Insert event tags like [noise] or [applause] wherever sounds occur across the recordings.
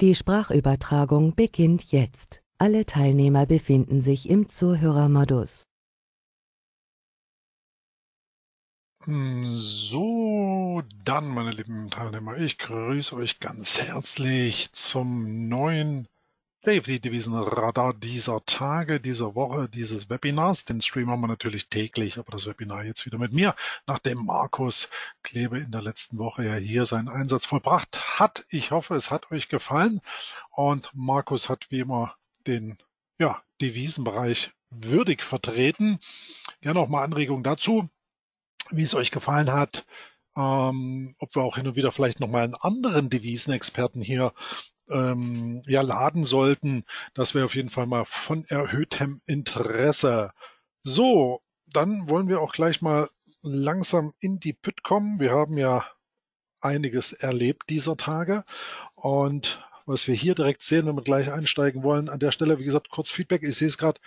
Die Sprachübertragung beginnt jetzt. Alle Teilnehmer befinden sich im Zuhörermodus. So, dann, meine lieben Teilnehmer, ich grüße euch ganz herzlich zum neuen Safety Division Radar dieser Tage, dieser Woche, dieses Webinars. Den Stream haben wir natürlich täglich, aber das Webinar jetzt wieder mit mir, nachdem Markus Klebe in der letzten Woche ja hier seinen Einsatz vollbracht hat. Ich hoffe, es hat euch gefallen und Markus hat wie immer den ja, Devisenbereich würdig vertreten. Gerne auch mal Anregungen dazu, wie es euch gefallen hat, ähm, ob wir auch hin und wieder vielleicht nochmal einen anderen Devisenexperten hier ähm, ja, laden sollten. Das wäre auf jeden Fall mal von erhöhtem Interesse. So, dann wollen wir auch gleich mal langsam in die Püt kommen. Wir haben ja einiges erlebt dieser Tage und was wir hier direkt sehen, wenn wir gleich einsteigen wollen, an der Stelle, wie gesagt, kurz Feedback. Ich sehe es gerade,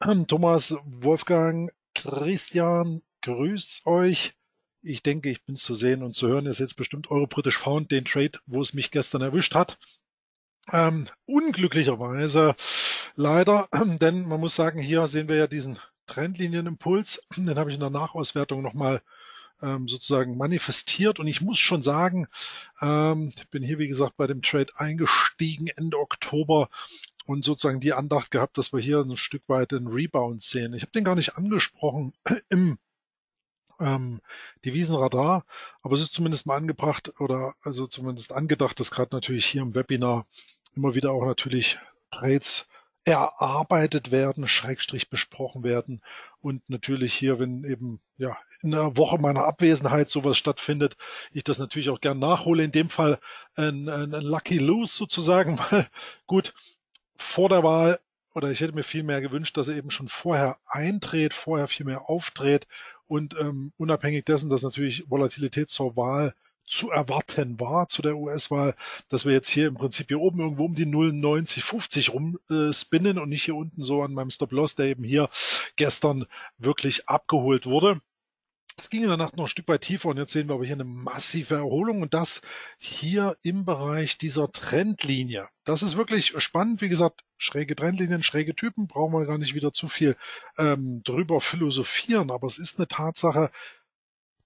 [clears throat] Thomas, Wolfgang, Christian, grüßt euch. Ich denke, ich bin zu sehen und zu hören. Ihr seht bestimmt eure British Found, den Trade, wo es mich gestern erwischt hat. Ähm, unglücklicherweise leider, [clears throat] denn man muss sagen, hier sehen wir ja diesen Trendlinienimpuls. [clears throat] Den habe ich in der Nachauswertung nochmal ähm, sozusagen manifestiert. Und ich muss schon sagen, ähm, ich bin hier, wie gesagt, bei dem Trade eingestiegen Ende Oktober und sozusagen die Andacht gehabt, dass wir hier ein Stück weit einen Rebound sehen. Ich habe den gar nicht angesprochen [clears throat] im ähm, Devisenradar, aber es ist zumindest mal angebracht oder also zumindest angedacht, dass gerade natürlich hier im Webinar immer wieder auch natürlich Trades erarbeitet werden, Schrägstrich besprochen werden und natürlich hier, wenn eben ja in der Woche meiner Abwesenheit sowas stattfindet, ich das natürlich auch gern nachhole. In dem Fall ein, ein, ein Lucky Lose sozusagen, [laughs] weil gut vor der Wahl oder ich hätte mir viel mehr gewünscht, dass er eben schon vorher eindreht, vorher viel mehr aufdreht und ähm, unabhängig dessen, dass natürlich Volatilität zur Wahl zu erwarten war zu der US-Wahl, dass wir jetzt hier im Prinzip hier oben irgendwo um die 0,9050 rum äh, und nicht hier unten so an meinem Stop-Loss, der eben hier gestern wirklich abgeholt wurde. Es ging in der Nacht noch ein Stück weit tiefer und jetzt sehen wir aber hier eine massive Erholung und das hier im Bereich dieser Trendlinie. Das ist wirklich spannend. Wie gesagt, schräge Trendlinien, schräge Typen, brauchen wir gar nicht wieder zu viel ähm, drüber philosophieren. Aber es ist eine Tatsache,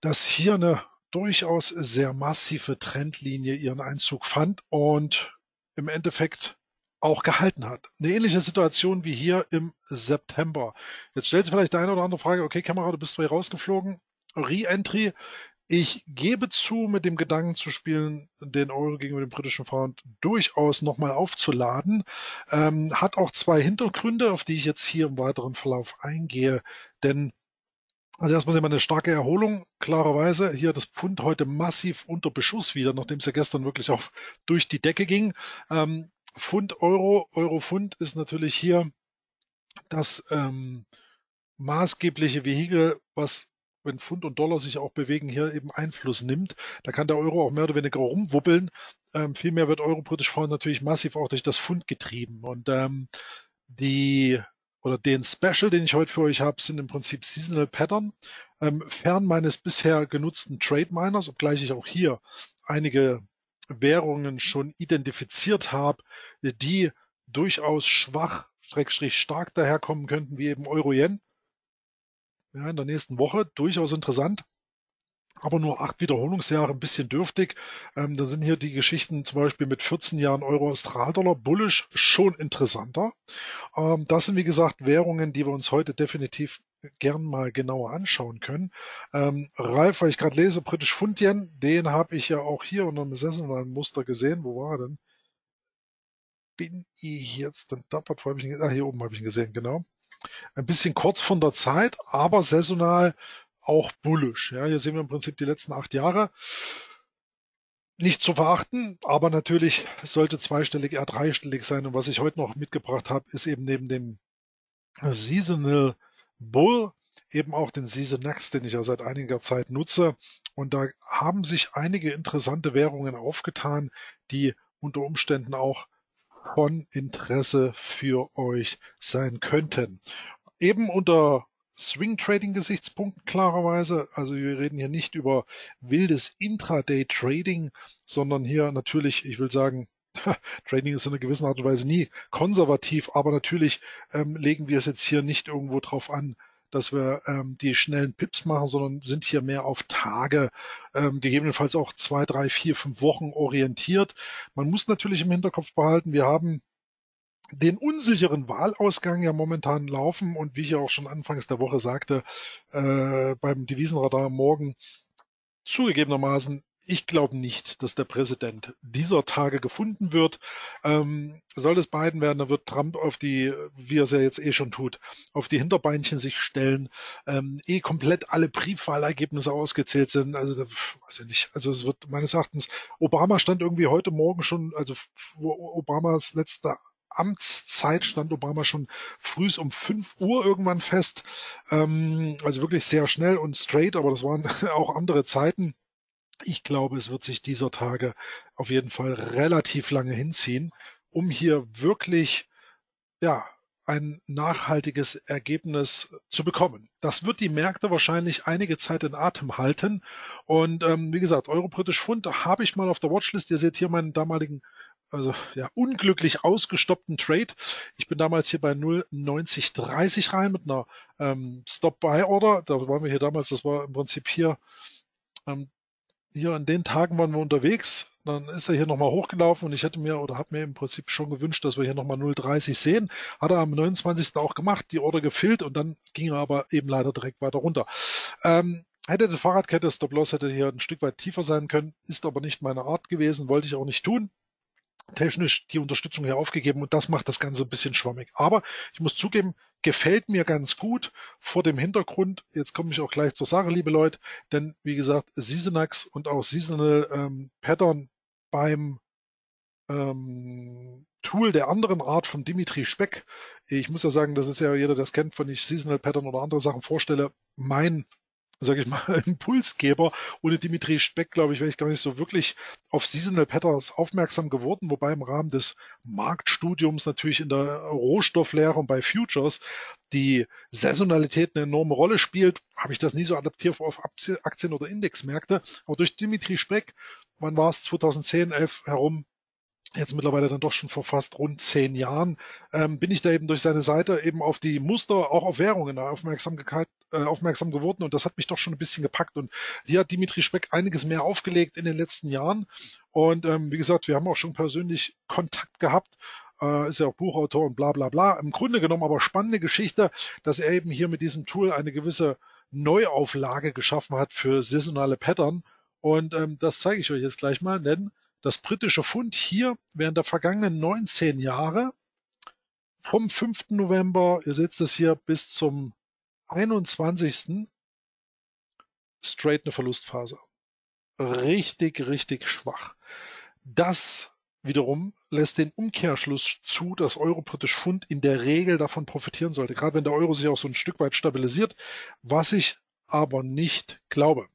dass hier eine durchaus sehr massive Trendlinie ihren Einzug fand und im Endeffekt auch gehalten hat. Eine ähnliche Situation wie hier im September. Jetzt stellt sich vielleicht die eine oder andere Frage, okay, Kamera, du bist frei rausgeflogen. Re-Entry. Ich gebe zu, mit dem Gedanken zu spielen, den Euro gegenüber dem britischen Pfund durchaus nochmal aufzuladen. Ähm, hat auch zwei Hintergründe, auf die ich jetzt hier im weiteren Verlauf eingehe. Denn also erstmal sehen wir eine starke Erholung, klarerweise. Hier das Pfund heute massiv unter Beschuss wieder, nachdem es ja gestern wirklich auch durch die Decke ging. Ähm, Pfund Euro, Euro Pfund ist natürlich hier das ähm, maßgebliche Vehikel, was wenn Pfund und Dollar sich auch bewegen, hier eben Einfluss nimmt. Da kann der Euro auch mehr oder weniger rumwuppeln. Ähm, vielmehr wird Euro British Pound natürlich massiv auch durch das Pfund getrieben. Und ähm, die oder den Special, den ich heute für euch habe, sind im Prinzip Seasonal Pattern. Ähm, fern meines bisher genutzten Trade Miners, obgleich ich auch hier einige Währungen schon identifiziert habe, die durchaus schwach, schrägstrich stark daherkommen könnten, wie eben Euro-Yen ja, in der nächsten Woche. Durchaus interessant. Aber nur acht Wiederholungsjahre, ein bisschen dürftig. Ähm, dann sind hier die Geschichten zum Beispiel mit 14 Jahren Euro Australdollar bullish schon interessanter. Ähm, das sind wie gesagt Währungen, die wir uns heute definitiv gern mal genauer anschauen können. Ähm, Ralf, weil ich gerade lese, britisch Pfund Yen, den habe ich ja auch hier unter dem saisonalen Muster gesehen. Wo war er denn? Bin ich jetzt denn dappert? Wo habe ich ihn, ah, hier oben habe ich ihn gesehen, genau ein bisschen kurz von der Zeit, aber saisonal auch bullisch. Ja, hier sehen wir im Prinzip die letzten acht Jahre. Nicht zu verachten, aber natürlich sollte zweistellig, eher dreistellig sein. Und was ich heute noch mitgebracht habe, ist eben neben dem Seasonal Bull eben auch den Season Next, den ich ja seit einiger Zeit nutze. Und da haben sich einige interessante Währungen aufgetan, die unter Umständen auch von Interesse für euch sein könnten. Eben unter Swing Trading Gesichtspunkten klarerweise. Also wir reden hier nicht über wildes Intraday Trading, sondern hier natürlich, ich will sagen, [laughs] Trading ist in einer gewissen Art und Weise nie konservativ, aber natürlich ähm, legen wir es jetzt hier nicht irgendwo drauf an, dass wir ähm, die schnellen Pips machen, sondern sind hier mehr auf Tage, ähm, gegebenenfalls auch zwei, drei, vier, fünf Wochen orientiert. Man muss natürlich im Hinterkopf behalten, wir haben den unsicheren Wahlausgang ja momentan laufen und wie ich ja auch schon anfangs der Woche sagte, äh, beim Devisenradar morgen zugegebenermaßen ich glaube nicht, dass der Präsident dieser Tage gefunden wird. Ähm, soll es Biden werden, dann wird Trump auf die, wie er es ja jetzt eh schon tut, auf die Hinterbeinchen sich stellen, ähm, eh komplett alle Briefwahlergebnisse ausgezählt sind. Also, weiß ich nicht. Also, es wird meines Erachtens, Obama stand irgendwie heute Morgen schon, also Obamas letzter Amtszeit stand Obama schon früh um 5 Uhr irgendwann fest. Ähm, also wirklich sehr schnell und straight, aber das waren [laughs] auch andere Zeiten. Ich glaube, es wird sich dieser Tage auf jeden Fall relativ lange hinziehen, um hier wirklich, ja, ein nachhaltiges Ergebnis zu bekommen. Das wird die Märkte wahrscheinlich einige Zeit in Atem halten. Und ähm, wie gesagt, Euro-Britisch Pfund habe ich mal auf der Watchlist. Ihr seht hier meinen damaligen, also ja, unglücklich ausgestoppten Trade. Ich bin damals hier bei 0,9030 rein mit einer ähm, Stop-Buy-Order. Da waren wir hier damals, das war im Prinzip hier ähm, hier an den Tagen waren wir unterwegs, dann ist er hier nochmal hochgelaufen und ich hätte mir oder habe mir im Prinzip schon gewünscht, dass wir hier nochmal 0,30 sehen. Hat er am 29. auch gemacht, die Order gefüllt und dann ging er aber eben leider direkt weiter runter. Ähm, hätte die Fahrradkette Stop-Loss hätte hier ein Stück weit tiefer sein können, ist aber nicht meine Art gewesen, wollte ich auch nicht tun technisch die Unterstützung hier aufgegeben und das macht das Ganze ein bisschen schwammig. Aber ich muss zugeben, gefällt mir ganz gut vor dem Hintergrund. Jetzt komme ich auch gleich zur Sache, liebe Leute, denn wie gesagt, Seasonax und auch Seasonal ähm, Pattern beim ähm, Tool der anderen Art von Dimitri Speck. Ich muss ja sagen, das ist ja jeder, der es kennt, wenn ich Seasonal Pattern oder andere Sachen vorstelle, mein sage ich mal, [laughs] Impulsgeber. Ohne Dimitri Speck, glaube ich, wäre ich gar nicht so wirklich auf Seasonal Patterns aufmerksam geworden, wobei im Rahmen des Marktstudiums natürlich in der Rohstofflehre und bei Futures die Saisonalität eine enorme Rolle spielt, habe ich das nie so adaptiert auf Aktien- oder Indexmärkte. Aber durch Dimitri Speck, wann war es, 2010, 11 herum, jetzt mittlerweile dann doch schon vor fast rund zehn Jahren, ähm, bin ich da eben durch seine Seite eben auf die Muster, auch auf Währungen Aufmerksamkeit, äh, aufmerksam geworden und das hat mich doch schon ein bisschen gepackt und hier hat Dimitri Speck einiges mehr aufgelegt in den letzten Jahren und ähm, wie gesagt, wir haben auch schon persönlich Kontakt gehabt äh, ist ja auch Buchautor und bla bla bla. Im Grunde genommen aber spannende Geschichte, dass er eben hier mit diesem Tool eine gewisse Neuauflage geschaffen hat für saisonale Pattern. Und ähm, das zeige ich euch jetzt gleich mal, denn das britische Pfund hier während der vergangenen 19 Jahre vom 5. November, ihr seht es hier, bis zum 21. straight eine Verlustphase. Richtig, richtig schwach. Das wiederum lässt den Umkehrschluss zu, dass Euro-Britisch Pfund in der Regel davon profitieren sollte, gerade wenn der Euro sich auch so ein Stück weit stabilisiert, was ich aber nicht glaube.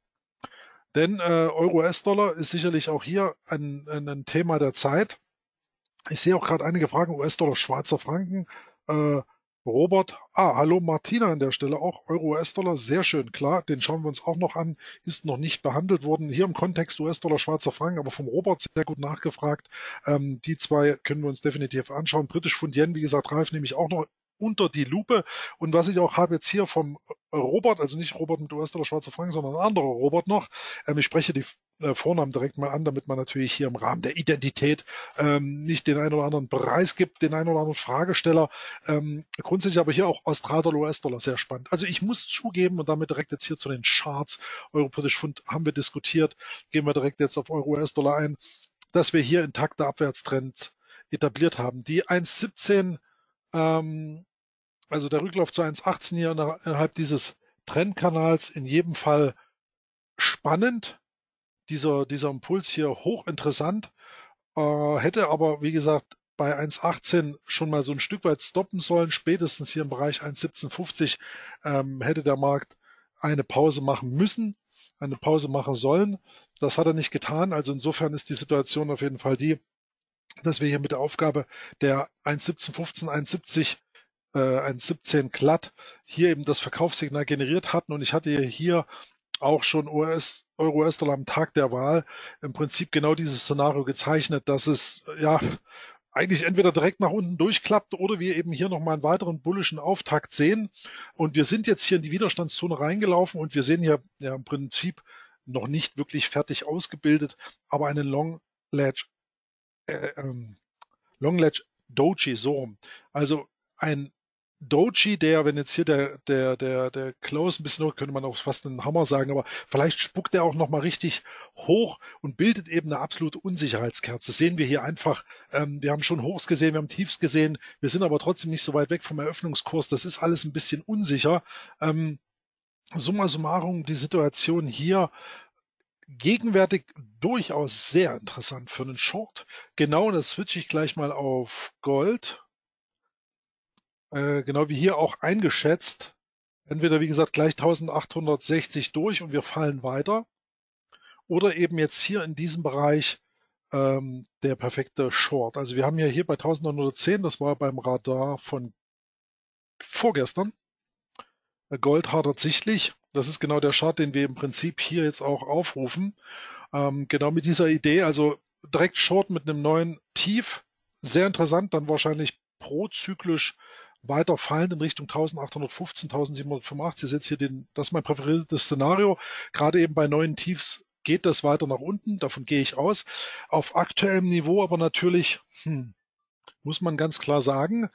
Denn äh, Euro-US-Dollar ist sicherlich auch hier ein, ein, ein, Thema der Zeit. Ich sehe auch gerade einige Fragen, US-Dollar, Schweizer Franken. Äh, Robert, ah, hallo Martina an der Stelle auch. Euro-US-Dollar, sehr schön, klar, den schauen wir uns auch noch an, ist noch nicht behandelt worden. Hier im Kontext US-Dollar, Schweizer Franken, aber vom Robert sehr gut nachgefragt. Ähm, die zwei können wir uns definitiv anschauen. Britisch Pfund Yen, wie gesagt, Ralf nehme ich auch noch unter die Lupe. Und was ich auch habe jetzt hier vom Robert, also nicht Robert mit US-Dollar Schweizer Franken, sondern ein anderer Robert noch. Ähm, ich spreche die äh, Vornamen direkt mal an, damit man natürlich hier im Rahmen der Identität ähm, nicht den einen oder anderen Preis gibt, den einen oder anderen Fragesteller. Ähm, grundsätzlich aber hier auch Australdollar, US-Dollar sehr spannend. Also ich muss zugeben und damit direkt jetzt hier zu den Charts, Euro-British Pfund haben wir diskutiert, gehen wir direkt jetzt auf Euro-US-Dollar ein, dass wir hier intakte Abwärtstrends etabliert haben. Die 1,17 ähm, also der Rücklauf zu 1,18 hier innerhalb dieses Trendkanals in jedem Fall spannend. Dieser, dieser Impuls hier hochinteressant. Äh, hätte aber, wie gesagt, bei 1,18 schon mal so ein Stück weit stoppen sollen. Spätestens hier im Bereich 1,1750 ähm, hätte der Markt eine Pause machen müssen, eine Pause machen sollen. Das hat er nicht getan. Also insofern ist die Situation auf jeden Fall die, dass wir hier mit der Aufgabe der 1,1715, 1,70 äh, ein 17 glatt hier eben das Verkaufssignal generiert hatten und ich hatte hier auch schon US, Euro-US-Dollar am Tag der Wahl im Prinzip genau dieses Szenario gezeichnet, dass es ja eigentlich entweder direkt nach unten durchklappt oder wir eben hier nochmal einen weiteren bullischen Auftakt sehen. Und wir sind jetzt hier in die Widerstandszone reingelaufen und wir sehen hier ja im Prinzip noch nicht wirklich fertig ausgebildet, aber eine Long Ledge, äh, ähm, Long Ledge Doji, so Also ein Doji, der, wenn jetzt hier der, der, der, der Close ein bisschen hoch, könnte man auch fast einen Hammer sagen, aber vielleicht spuckt er auch nochmal richtig hoch und bildet eben eine absolute Unsicherheitskerze. Sehen wir hier einfach. Ähm, wir haben schon Hochs gesehen, wir haben Tiefs gesehen. Wir sind aber trotzdem nicht so weit weg vom Eröffnungskurs. Das ist alles ein bisschen unsicher. Ähm, summa summarum, die Situation hier gegenwärtig durchaus sehr interessant für einen Short. Genau, das switche ich gleich mal auf Gold. Äh, genau wie hier auch eingeschätzt. Entweder, wie gesagt, gleich 1860 durch und wir fallen weiter. Oder eben jetzt hier in diesem Bereich ähm, der perfekte Short. Also wir haben ja hier bei 1910, das war beim Radar von vorgestern, äh, Gold hart ersichtlich. Das ist genau der Chart, den wir im Prinzip hier jetzt auch aufrufen. Ähm, genau mit dieser Idee, also direkt Short mit einem neuen Tief. Sehr interessant, dann wahrscheinlich prozyklisch weiter fallend in Richtung 1815, 1785. Ich setze hier den, das ist mein präferiertes Szenario. Gerade eben bei neuen Tiefs geht das weiter nach unten, davon gehe ich aus. Auf aktuellem Niveau aber natürlich, hm, muss man ganz klar sagen,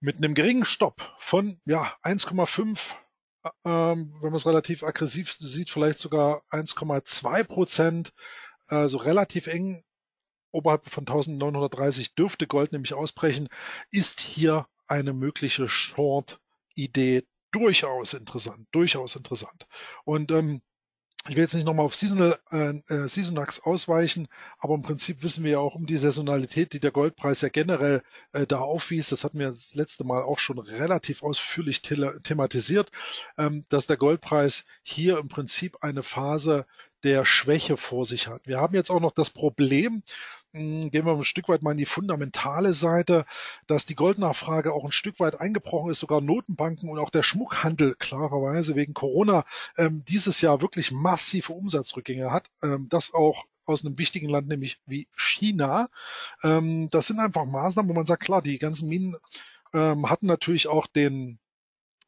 mit einem geringen Stopp von ja, 1,5, ähm, wenn man es relativ aggressiv sieht, vielleicht sogar 1,2 Prozent, also relativ eng oberhalb von 1930 dürfte Gold nämlich ausbrechen, ist hier eine mögliche Short-Idee durchaus interessant, durchaus interessant. Und ähm, ich will jetzt nicht nochmal auf Seasonal, äh, äh, Seasonax ausweichen, aber im Prinzip wissen wir ja auch um die Saisonalität, die der Goldpreis ja generell äh, da aufwies. Das hatten wir das letzte Mal auch schon relativ ausführlich thematisiert, ähm, dass der Goldpreis hier im Prinzip eine Phase der Schwäche vor sich hat. Wir haben jetzt auch noch das Problem, gehen wir ein Stück weit mal in die fundamentale Seite, dass die Goldnachfrage auch ein Stück weit eingebrochen ist, sogar Notenbanken und auch der Schmuckhandel klarerweise wegen Corona ähm, dieses Jahr wirklich massive Umsatzrückgänge hat. Ähm, das auch aus einem wichtigen Land, nämlich wie China. Ähm, das sind einfach Maßnahmen, wo man sagt, klar, die ganzen Minen ähm, hatten natürlich auch den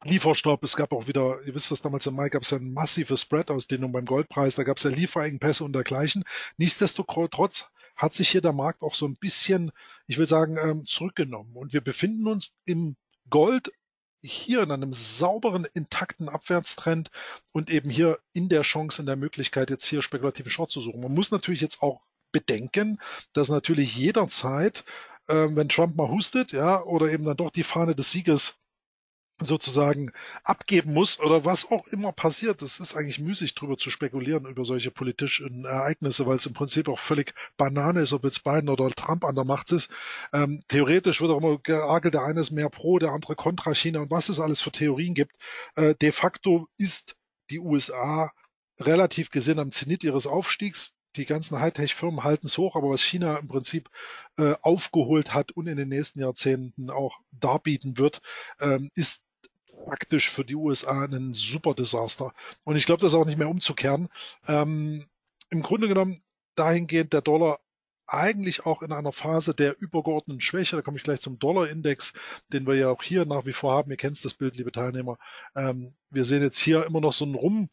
Lieferstopp, es gab auch wieder, ihr wisst das damals im Mai, gab es ja ein massives Spread-Ausdehnung beim Goldpreis, da gab es ja Lieferengpässe und dergleichen. Nichtsdestotrotz hat sich hier der Markt auch so ein bisschen, ich will sagen, ähm, zurückgenommen. Und wir befinden uns im Gold hier in einem sauberen, intakten Abwärtstrend und eben hier in der Chance, in der Möglichkeit, jetzt hier spekulative Short zu suchen. Man muss natürlich jetzt auch bedenken, dass natürlich jederzeit, äh, wenn Trump mal hustet, ja, oder eben dann doch die Fahne des Sieges sozusagen abgeben muss oder was auch immer passiert. Das ist eigentlich müßig drüber zu spekulieren über solche politischen Ereignisse, weil es im Prinzip auch völlig Banane ist, ob jetzt Biden oder Trump an der Macht ist. Ähm, theoretisch wird auch immer geagelt, der eine ist mehr pro, der andere kontra China und was es alles für Theorien gibt. Äh, de facto ist die USA relativ gesehen am Zenit ihres Aufstiegs die ganzen Hightech-Firmen halten es hoch, aber was China im Prinzip äh, aufgeholt hat und in den nächsten Jahrzehnten auch darbieten wird, ähm, ist praktisch für die USA ein super Desaster. Und ich glaube, das ist auch nicht mehr umzukehren. Ähm, Im Grunde genommen dahingehend der Dollar eigentlich auch in einer Phase der übergeordneten Schwäche. Da komme ich gleich zum Dollar-Index, den wir ja auch hier nach wie vor haben. Ihr kennt das Bild, liebe Teilnehmer. Ähm, wir sehen jetzt hier immer noch so ein Rum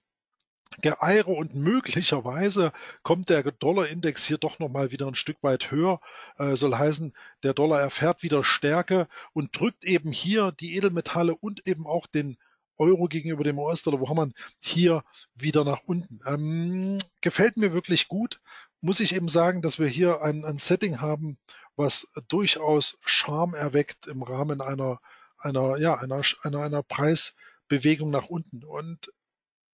Geeire und möglicherweise kommt der Dollarindex hier doch nochmal wieder ein Stück weit höher. Äh, soll heißen, der Dollar erfährt wieder Stärke und drückt eben hier die Edelmetalle und eben auch den Euro gegenüber dem US-Dollar, wo haben wir hier wieder nach unten. Ähm, gefällt mir wirklich gut. Muss ich eben sagen, dass wir hier ein, ein Setting haben, was durchaus Charme erweckt im Rahmen einer, einer, ja, einer, einer, einer Preisbewegung nach unten. Und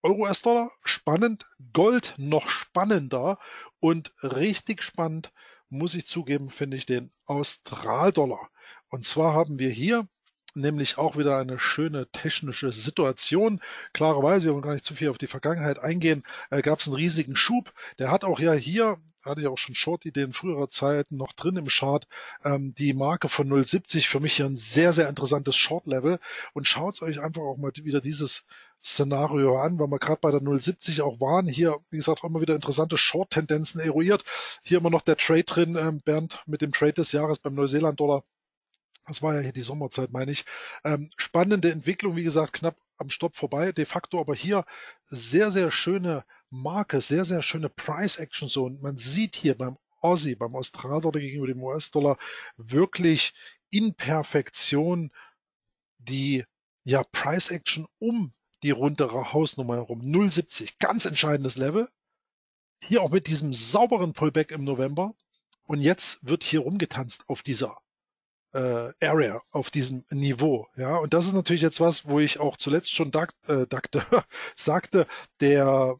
Euro-US-Dollar spannend, Gold noch spannender und richtig spannend, muss ich zugeben, finde ich den Australdollar. Und zwar haben wir hier nämlich auch wieder eine schöne technische Situation. Klarerweise, wir wollen gar nicht zu viel auf die Vergangenheit eingehen, äh, gab es einen riesigen Schub. Der hat auch ja hier hatte ich auch schon Short-Ideen früherer Zeiten noch drin im Chart. Ähm, die Marke von 0,70 für mich hier ein sehr, sehr interessantes Short-Level. Und schaut euch einfach auch mal wieder dieses Szenario an, weil wir gerade bei der 070 auch waren. Hier, wie gesagt, auch immer wieder interessante Short-Tendenzen eruiert. Hier immer noch der Trade drin, ähm, Bernd, mit dem Trade des Jahres beim Neuseeland-Dollar. Das war ja hier die Sommerzeit, meine ich. Ähm, spannende Entwicklung, wie gesagt, knapp am Stopp vorbei, de facto, aber hier sehr, sehr schöne Marke, sehr, sehr schöne Price-Action-Zone. Man sieht hier beim Aussie, beim Australdollar gegenüber dem US-Dollar wirklich in Perfektion die ja, Price-Action um die rundere Hausnummer herum. 0,70, ganz entscheidendes Level. Hier auch mit diesem sauberen Pullback im November. Und jetzt wird hier rumgetanzt auf dieser äh, Area, auf diesem Niveau. Ja, und das ist natürlich jetzt was, wo ich auch zuletzt schon dacht, äh, dachte, [laughs] sagte, der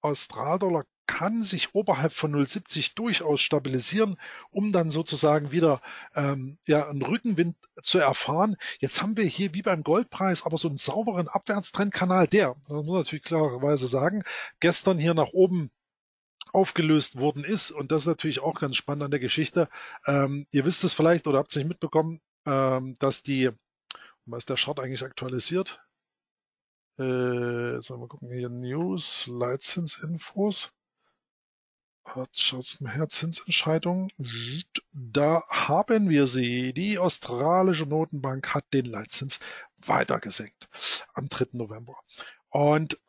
Australdollar kann sich oberhalb von 0,70 durchaus stabilisieren, um dann sozusagen wieder ähm, ja, einen Rückenwind zu erfahren. Jetzt haben wir hier wie beim Goldpreis aber so einen sauberen Abwärtstrendkanal, der, das muss man natürlich klarerweise sagen, gestern hier nach oben aufgelöst worden ist. Und das ist natürlich auch ganz spannend an der Geschichte. Ähm, ihr wisst es vielleicht oder habt es nicht mitbekommen, ähm, dass die, was ist der Chart eigentlich aktualisiert? Äh, jetzt mal gucken, hier News, Leitzinsinfos. Schaut zum her, Zinsentscheidung. Da haben wir sie. Die australische Notenbank hat den Leitzins weiter gesenkt am 3. November. Und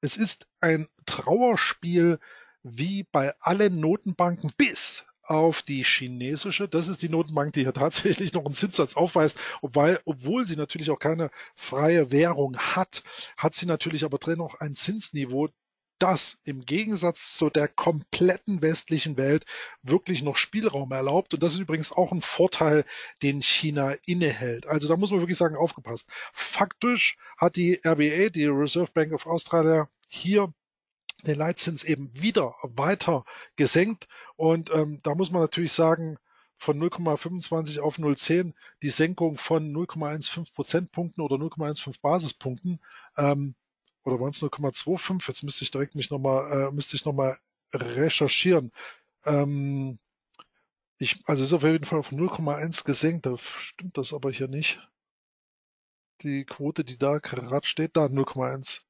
es ist ein Trauerspiel wie bei allen Notenbanken bis auf die chinesische. Das ist die Notenbank, die hier tatsächlich noch einen Zinssatz aufweist, obwohl, obwohl sie natürlich auch keine freie Währung hat, hat sie natürlich aber dennoch ein Zinsniveau, das im Gegensatz zu der kompletten westlichen Welt wirklich noch Spielraum erlaubt. Und das ist übrigens auch ein Vorteil, den China innehält. Also da muss man wirklich sagen, aufgepasst. Faktisch hat die RBA, die Reserve Bank of Australia, hier den Leitzins eben wieder weiter gesenkt. Und ähm, da muss man natürlich sagen, von 0,25 auf 0,10 die Senkung von 0,15 Prozentpunkten oder 0,15 Basispunkten. Ähm, oder waren es 0,25? Jetzt müsste ich direkt mich nochmal, äh, müsste ich nochmal recherchieren. Ähm, ich, also ist auf jeden Fall auf 0,1 gesenkt, da stimmt das aber hier nicht. Die Quote, die da gerade steht, da 0,15,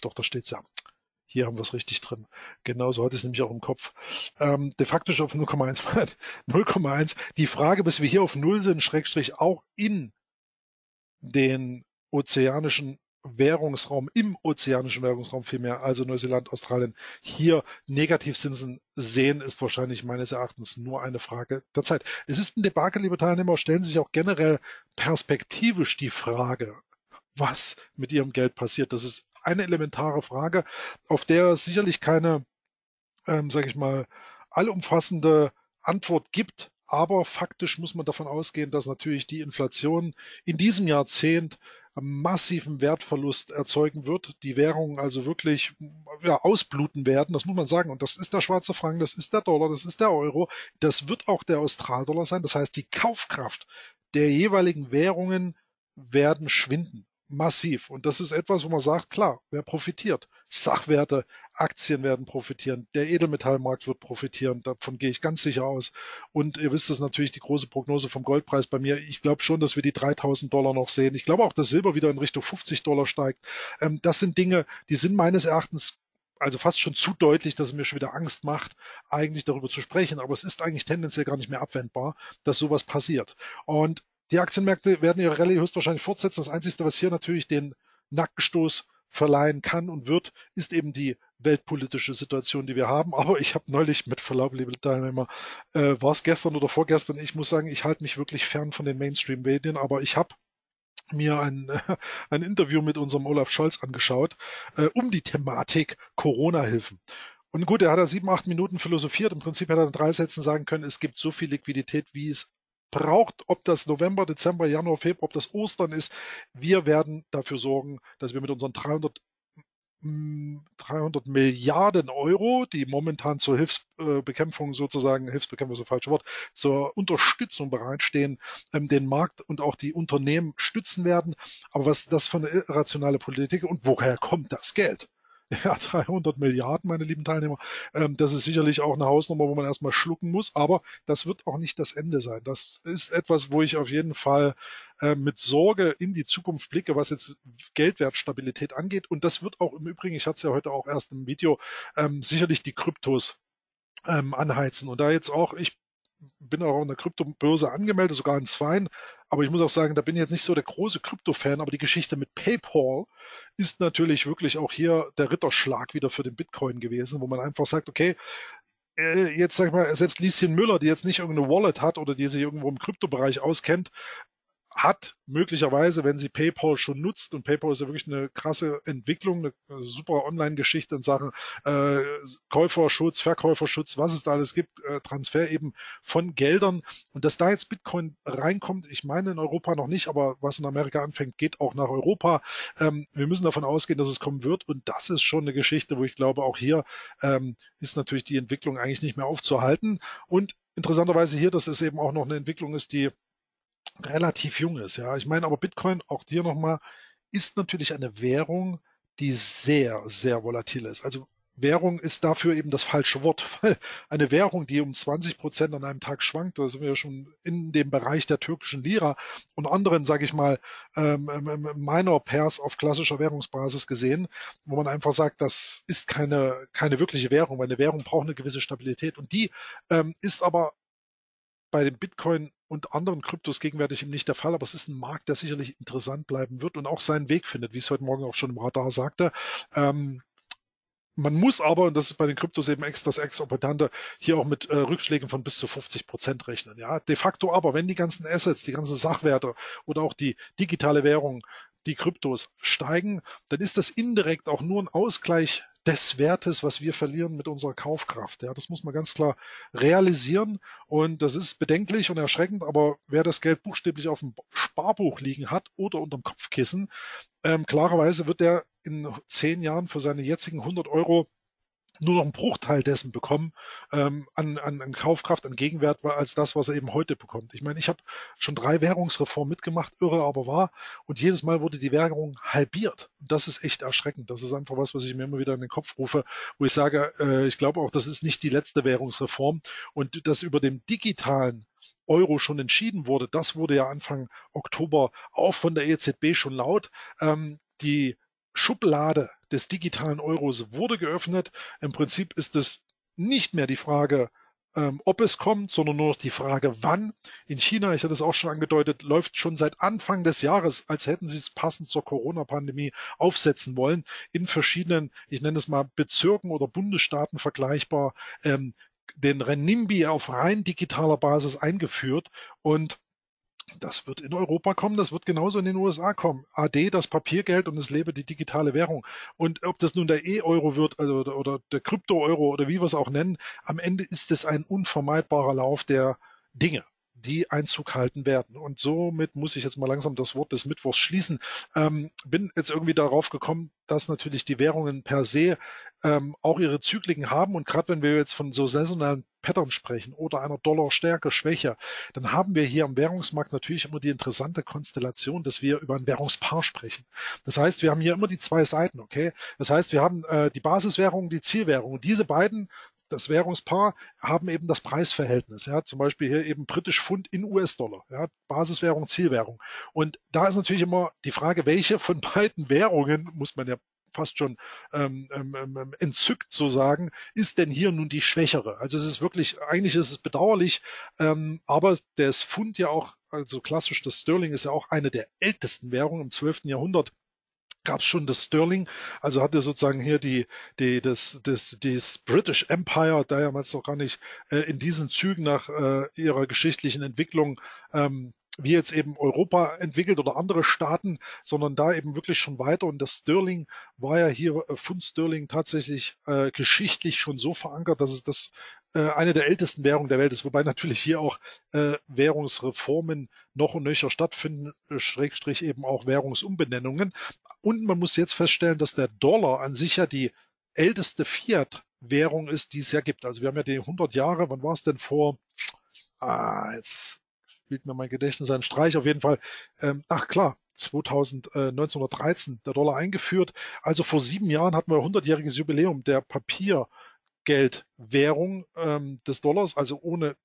doch, da steht's ja. Hier haben wir es richtig drin. Genauso hatte ich es nämlich auch im Kopf. Ähm, de facto auf 0,1. 0,1. [laughs] Die Frage, bis wir hier auf 0 sind, Schrägstrich auch in den ozeanischen Währungsraum, im ozeanischen Währungsraum vielmehr, also Neuseeland, Australien, hier Negativzinsen sehen, ist wahrscheinlich meines Erachtens nur eine Frage der Zeit. Es ist ein Debakel, liebe Teilnehmer, stellen sich auch generell perspektivisch die Frage, was mit ihrem Geld passiert. Das ist eine elementare Frage, auf der es sicherlich keine, ähm, sage ich mal, allumfassende Antwort gibt. Aber faktisch muss man davon ausgehen, dass natürlich die Inflation in diesem Jahrzehnt massiven Wertverlust erzeugen wird, die Währungen also wirklich ja, ausbluten werden, das muss man sagen. Und das ist der schwarze Franken, das ist der Dollar, das ist der Euro, das wird auch der Australdollar sein. Das heißt, die Kaufkraft der jeweiligen Währungen werden schwinden massiv. Und das ist etwas, wo man sagt, klar, wer profitiert? Sachwerte, Aktien werden profitieren, der Edelmetallmarkt wird profitieren, davon gehe ich ganz sicher aus. Und ihr wisst es natürlich, die große Prognose vom Goldpreis bei mir, ich glaube schon, dass wir die 3000 Dollar noch sehen. Ich glaube auch, dass Silber wieder in Richtung 50 Dollar steigt. Ähm, das sind Dinge, die sind meines Erachtens also fast schon zu deutlich, dass es mir schon wieder Angst macht, eigentlich darüber zu sprechen. Aber es ist eigentlich tendenziell gar nicht mehr abwendbar, dass sowas passiert. Und die Aktienmärkte werden ihre Rallye höchstwahrscheinlich fortsetzen. Das Einzige, was hier natürlich den Nackenstoß verleihen kann und wird, ist eben die weltpolitische Situation, die wir haben. Aber ich habe neulich mit Verlaub, liebe Teilnehmer, äh, war es gestern oder vorgestern, ich muss sagen, ich halte mich wirklich fern von den Mainstream-Medien, aber ich habe mir ein, [laughs] ein Interview mit unserem Olaf Scholz angeschaut, äh, um die Thematik Corona-Hilfen. Und gut, er hat da sieben, acht Minuten philosophiert. Im Prinzip hätte er in drei Sätzen sagen können, es gibt so viel Liquidität, wie es braucht, ob das November, Dezember, Januar, Februar, ob das Ostern ist. Wir werden dafür sorgen, dass wir mit unseren 300 300 mm, Milliarden Euro, die momentan zur Hilfsbekämpfung sozusagen, Hilfsbekämpfung ist das falsche Wort, zur Unterstützung bereitstehen, ähm, den Markt und auch die Unternehmen stützen werden. Aber was ist das für eine irrationale Politik und woher kommt das Geld? [laughs] Ja, 300 Milliarden, meine lieben Teilnehmer. Ähm, das ist sicherlich auch eine Hausnummer, wo man erstmal schlucken muss, aber das wird auch nicht das Ende sein. Das ist etwas, wo ich auf jeden Fall äh, mit Sorge in die Zukunft blicke, was jetzt Geldwertstabilität angeht. Und das wird auch im Übrigen, ich hatte es ja heute auch erst im Video, ähm, sicherlich die Kryptos ähm, anheizen. Und da jetzt auch, ich bin auch an der Kryptobörse angemeldet, sogar in zweien. Aber ich muss auch sagen, da bin ich jetzt nicht so der große Krypto-Fan, aber die Geschichte mit PayPal ist natürlich wirklich auch hier der Ritterschlag wieder für den Bitcoin gewesen, wo man einfach sagt, okay, äh, jetzt sag ich mal, selbst Lieschen Müller, die jetzt nicht irgendeine Wallet hat oder die sich irgendwo im Kryptobereich auskennt, hat möglicherweise, wenn sie PayPal schon nutzt, und PayPal ist ja wirklich eine krasse Entwicklung, eine super Online-Geschichte in Sachen äh, Käuferschutz, Verkäuferschutz, was es da alles gibt, äh, Transfer eben von Geldern. Und dass da jetzt Bitcoin reinkommt, ich meine in Europa noch nicht, aber was in Amerika anfängt, geht auch nach Europa. Ähm, wir müssen davon ausgehen, dass es kommen wird. Und das ist schon eine Geschichte, wo ich glaube, auch hier ähm, ist natürlich die Entwicklung eigentlich nicht mehr aufzuhalten. Und interessanterweise hier, dass es eben auch noch eine Entwicklung ist, die relativ jung ist. Ja, ich meine, aber Bitcoin, auch dir nochmal, ist natürlich eine Währung, die sehr, sehr volatil ist. Also Währung ist dafür eben das falsche Wort, [laughs] weil eine Währung, die um 20 Prozent an einem Tag schwankt, da sind wir ja schon in dem Bereich der türkischen Lira und anderen, sage ich mal, ähm, ähm, ähm, Minor Pairs auf klassischer Währungsbasis gesehen, wo man einfach sagt, das ist keine, keine wirkliche Währung, weil eine Währung braucht eine gewisse Stabilität und die ähm, ist aber bei dem Bitcoin und anderen Kryptos gegenwärtig eben nicht der Fall, aber es ist ein Markt, der sicherlich interessant bleiben wird und auch seinen Weg findet, wie es heute Morgen auch schon im Radar sagte. Ähm, man muss aber, und das ist bei den Kryptos eben extra das Exorbitante, hier auch mit äh, Rückschlägen von bis zu 50 Prozent rechnen. Ja, de facto aber, wenn die ganzen Assets, die ganzen Sachwerte oder auch die digitale Währung, die Kryptos steigen, dann ist das indirekt auch nur ein Ausgleich des Wertes, was wir verlieren mit unserer Kaufkraft. Ja, das muss man ganz klar realisieren. Und das ist bedenklich und erschreckend, aber wer das Geld buchstäblich auf dem Sparbuch liegen hat oder unterm Kopfkissen, ähm, klarerweise wird er in zehn Jahren für seine jetzigen 100 Euro nur noch einen Bruchteil dessen bekommen ähm, an, an, an Kaufkraft, an Gegenwert als das, was er eben heute bekommt. Ich meine, ich habe schon drei Währungsreformen mitgemacht, irre aber wahr, und jedes Mal wurde die Währung halbiert. Das ist echt erschreckend. Das ist einfach was, was ich mir immer wieder in den Kopf rufe, wo ich sage, äh, ich glaube auch, das ist nicht die letzte Währungsreform und dass über dem digitalen Euro schon entschieden wurde, das wurde ja Anfang Oktober auch von der EZB schon laut. Ähm, die Schublade des digitalen Euros wurde geöffnet. Im Prinzip ist es nicht mehr die Frage, ähm, ob es kommt, sondern nur noch die Frage, wann. In China, ich hatte es auch schon angedeutet, läuft schon seit Anfang des Jahres, als hätten sie es passend zur Corona-Pandemie aufsetzen wollen, in verschiedenen, ich nenne es mal Bezirken oder Bundesstaaten vergleichbar, ähm, den Renminbi auf rein digitaler Basis eingeführt und das wird in Europa kommen, das wird genauso in den USA kommen. AD, das Papiergeld und es lebe die digitale Währung. Und ob das nun der E-Euro wird also, oder, oder der Krypto-Euro oder wie wir es auch nennen, am Ende ist es ein unvermeidbarer Lauf der Dinge die Einzug halten werden. Und somit muss ich jetzt mal langsam das Wort des Mittwochs schließen. Ähm, bin jetzt irgendwie darauf gekommen, dass natürlich die Währungen per se ähm, auch ihre Zykliken haben. Und gerade wenn wir jetzt von so saisonalen Pattern sprechen oder einer Dollarstärke, Schwäche, dann haben wir hier am Währungsmarkt natürlich immer die interessante Konstellation, dass wir über ein Währungspaar sprechen. Das heißt, wir haben hier immer die zwei Seiten, okay? Das heißt, wir haben äh, die Basiswährung, die Zielwährung. Und diese beiden das Währungspaar haben eben das Preisverhältnis. Ja, zum Beispiel hier eben britisch Pfund in US-Dollar. Ja, Basiswährung, Zielwährung. Und da ist natürlich immer die Frage, welche von [laughs] beiden Währungen muss man ja fast schon ähm, ähm, ähm, entzückt so sagen, ist denn hier nun die schwächere? Also es ist wirklich, eigentlich ist es bedauerlich, ähm, aber das Pfund ja auch, also klassisch das Sterling ist ja auch eine der ältesten Währungen im 12. Jahrhundert gab es schon das Sterling, also hatte sozusagen hier die, die, das, das, das British Empire damals noch gar nicht äh, in diesen Zügen nach äh, ihrer geschichtlichen Entwicklung ähm, wie jetzt eben Europa entwickelt oder andere Staaten, sondern da eben wirklich schon weiter. Und das Sterling war ja hier, äh, Pfund Sterling tatsächlich äh, geschichtlich schon so verankert, dass es das äh, eine der ältesten Währungen der Welt ist, wobei natürlich hier auch äh, Währungsreformen noch und nöcher stattfinden, äh, Schrägstrich eben auch Währungsumbenennungen. Und man muss jetzt feststellen, dass der Dollar an sich ja die älteste Fiat-Währung ist, die es ja gibt. Also wir haben ja die 100 Jahre, wann war es denn vor? Ah, jetzt spielt mir mein Gedächtnis einen Streich auf jeden Fall. Ähm, ach klar, 2000, äh, 1913 der Dollar eingeführt. Also vor sieben Jahren hatten wir 100-jähriges Jubiläum der Papiergeldwährung ähm, des Dollars, also ohne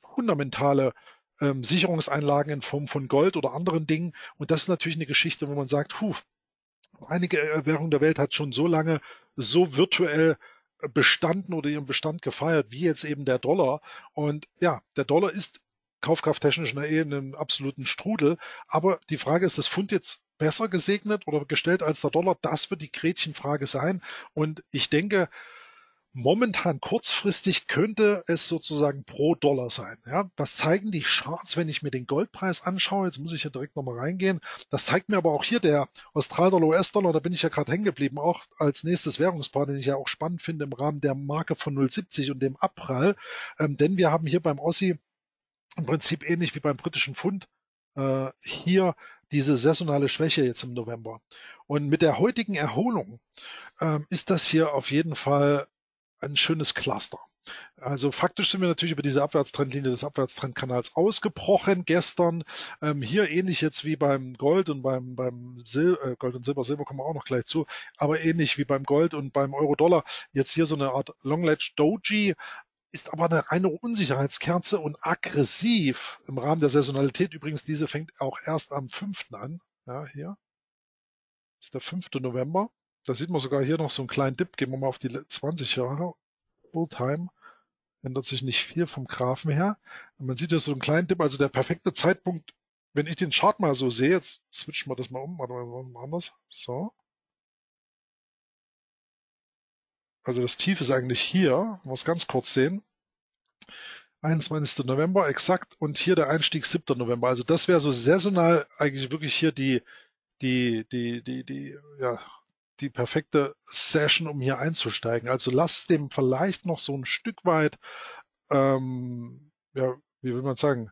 fundamentale ähm, Sicherungseinlagen in Form von Gold oder anderen Dingen. Und das ist natürlich eine Geschichte, wo man sagt, puh, einige äh, Währungen der Welt hat schon so lange so virtuell bestanden oder ihren Bestand gefeiert, wie jetzt eben der Dollar. Und ja, der Dollar ist kaufkrafttechnisch in einem absoluten Strudel. Aber die Frage ist, das Pfund jetzt besser gesegnet oder gestellt als der Dollar? Das wird die Gretchenfrage sein. Und ich denke, Momentan kurzfristig könnte es sozusagen pro Dollar sein. Ja, das zeigen die Charts, wenn ich mir den Goldpreis anschaue. Jetzt muss ich hier direkt nochmal reingehen. Das zeigt mir aber auch hier der Australdollar, US-Dollar. Da bin ich ja gerade hängen geblieben. Auch als nächstes Währungspaar, den ich ja auch spannend finde im Rahmen der Marke von 0,70 und dem Abprall. Ähm, denn wir haben hier beim Aussie im Prinzip ähnlich wie beim britischen Pfund äh, hier diese saisonale Schwäche jetzt im November. Und mit der heutigen Erholung ähm, ist das hier auf jeden Fall ein schönes Cluster. Also faktisch sind wir natürlich über diese Abwärtstrendlinie des Abwärtstrendkanals ausgebrochen gestern. Ähm, hier ähnlich jetzt wie beim Gold und beim, beim Sil äh, Gold und Silber, Silber kommen wir auch noch gleich zu, aber ähnlich wie beim Gold und beim Euro-Dollar. Jetzt hier so eine Art Long Ledge Doji, ist aber eine reine Unsicherheitskerze und aggressiv im Rahmen der Saisonalität. Übrigens, diese fängt auch erst am 5. an. Ja, hier ist der 5. November. Da sieht man sogar hier noch so einen kleinen Dip. Gehen wir mal auf die 20 Jahre. Fulltime. Ändert sich nicht viel vom Graphen her. Und man sieht ja so einen kleinen Dip. Also der perfekte Zeitpunkt, wenn ich den Chart mal so sehe, jetzt switchen wir das mal um. Warte mal, anders. So. Also das Tief ist eigentlich hier. Man muss ganz kurz sehen. 21. November exakt und hier der Einstieg 7. November. Also das wäre so saisonal eigentlich wirklich hier die, die, die, die, die, ja, die perfekte Session, um hier einzusteigen. Also lass dem vielleicht noch so ein Stück weit, ähm, ja, wie will man sagen,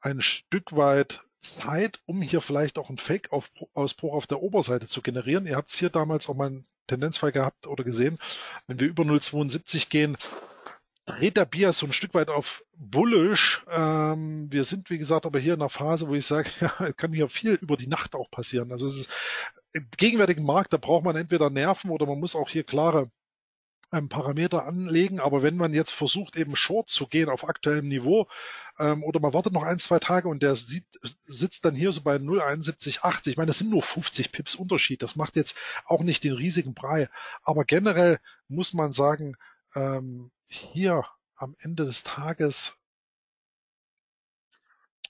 ein Stück weit Zeit, um hier vielleicht auch einen Fake-Ausbruch auf der Oberseite zu generieren. Ihr habt es hier damals auch mal einen Tendenzfall gehabt oder gesehen. Wenn wir über 0,72 gehen, dreht der Bias so ein Stück weit auf bullish. Ähm, wir sind, wie gesagt, aber hier in einer Phase, wo ich sage, [laughs] ja, kann hier viel über die Nacht auch passieren. Also es ist im gegenwärtigen Markt, da braucht man entweder Nerven oder man muss auch hier klare ähm, Parameter anlegen. Aber wenn man jetzt versucht, eben short zu gehen auf aktuellem Niveau, ähm, oder man wartet noch ein, zwei Tage und der sieht, sitzt dann hier so bei 0,7180. Ich meine, das sind nur 50 Pips Unterschied. Das macht jetzt auch nicht den riesigen Brei. Aber generell muss man sagen, ähm, hier am Ende des Tages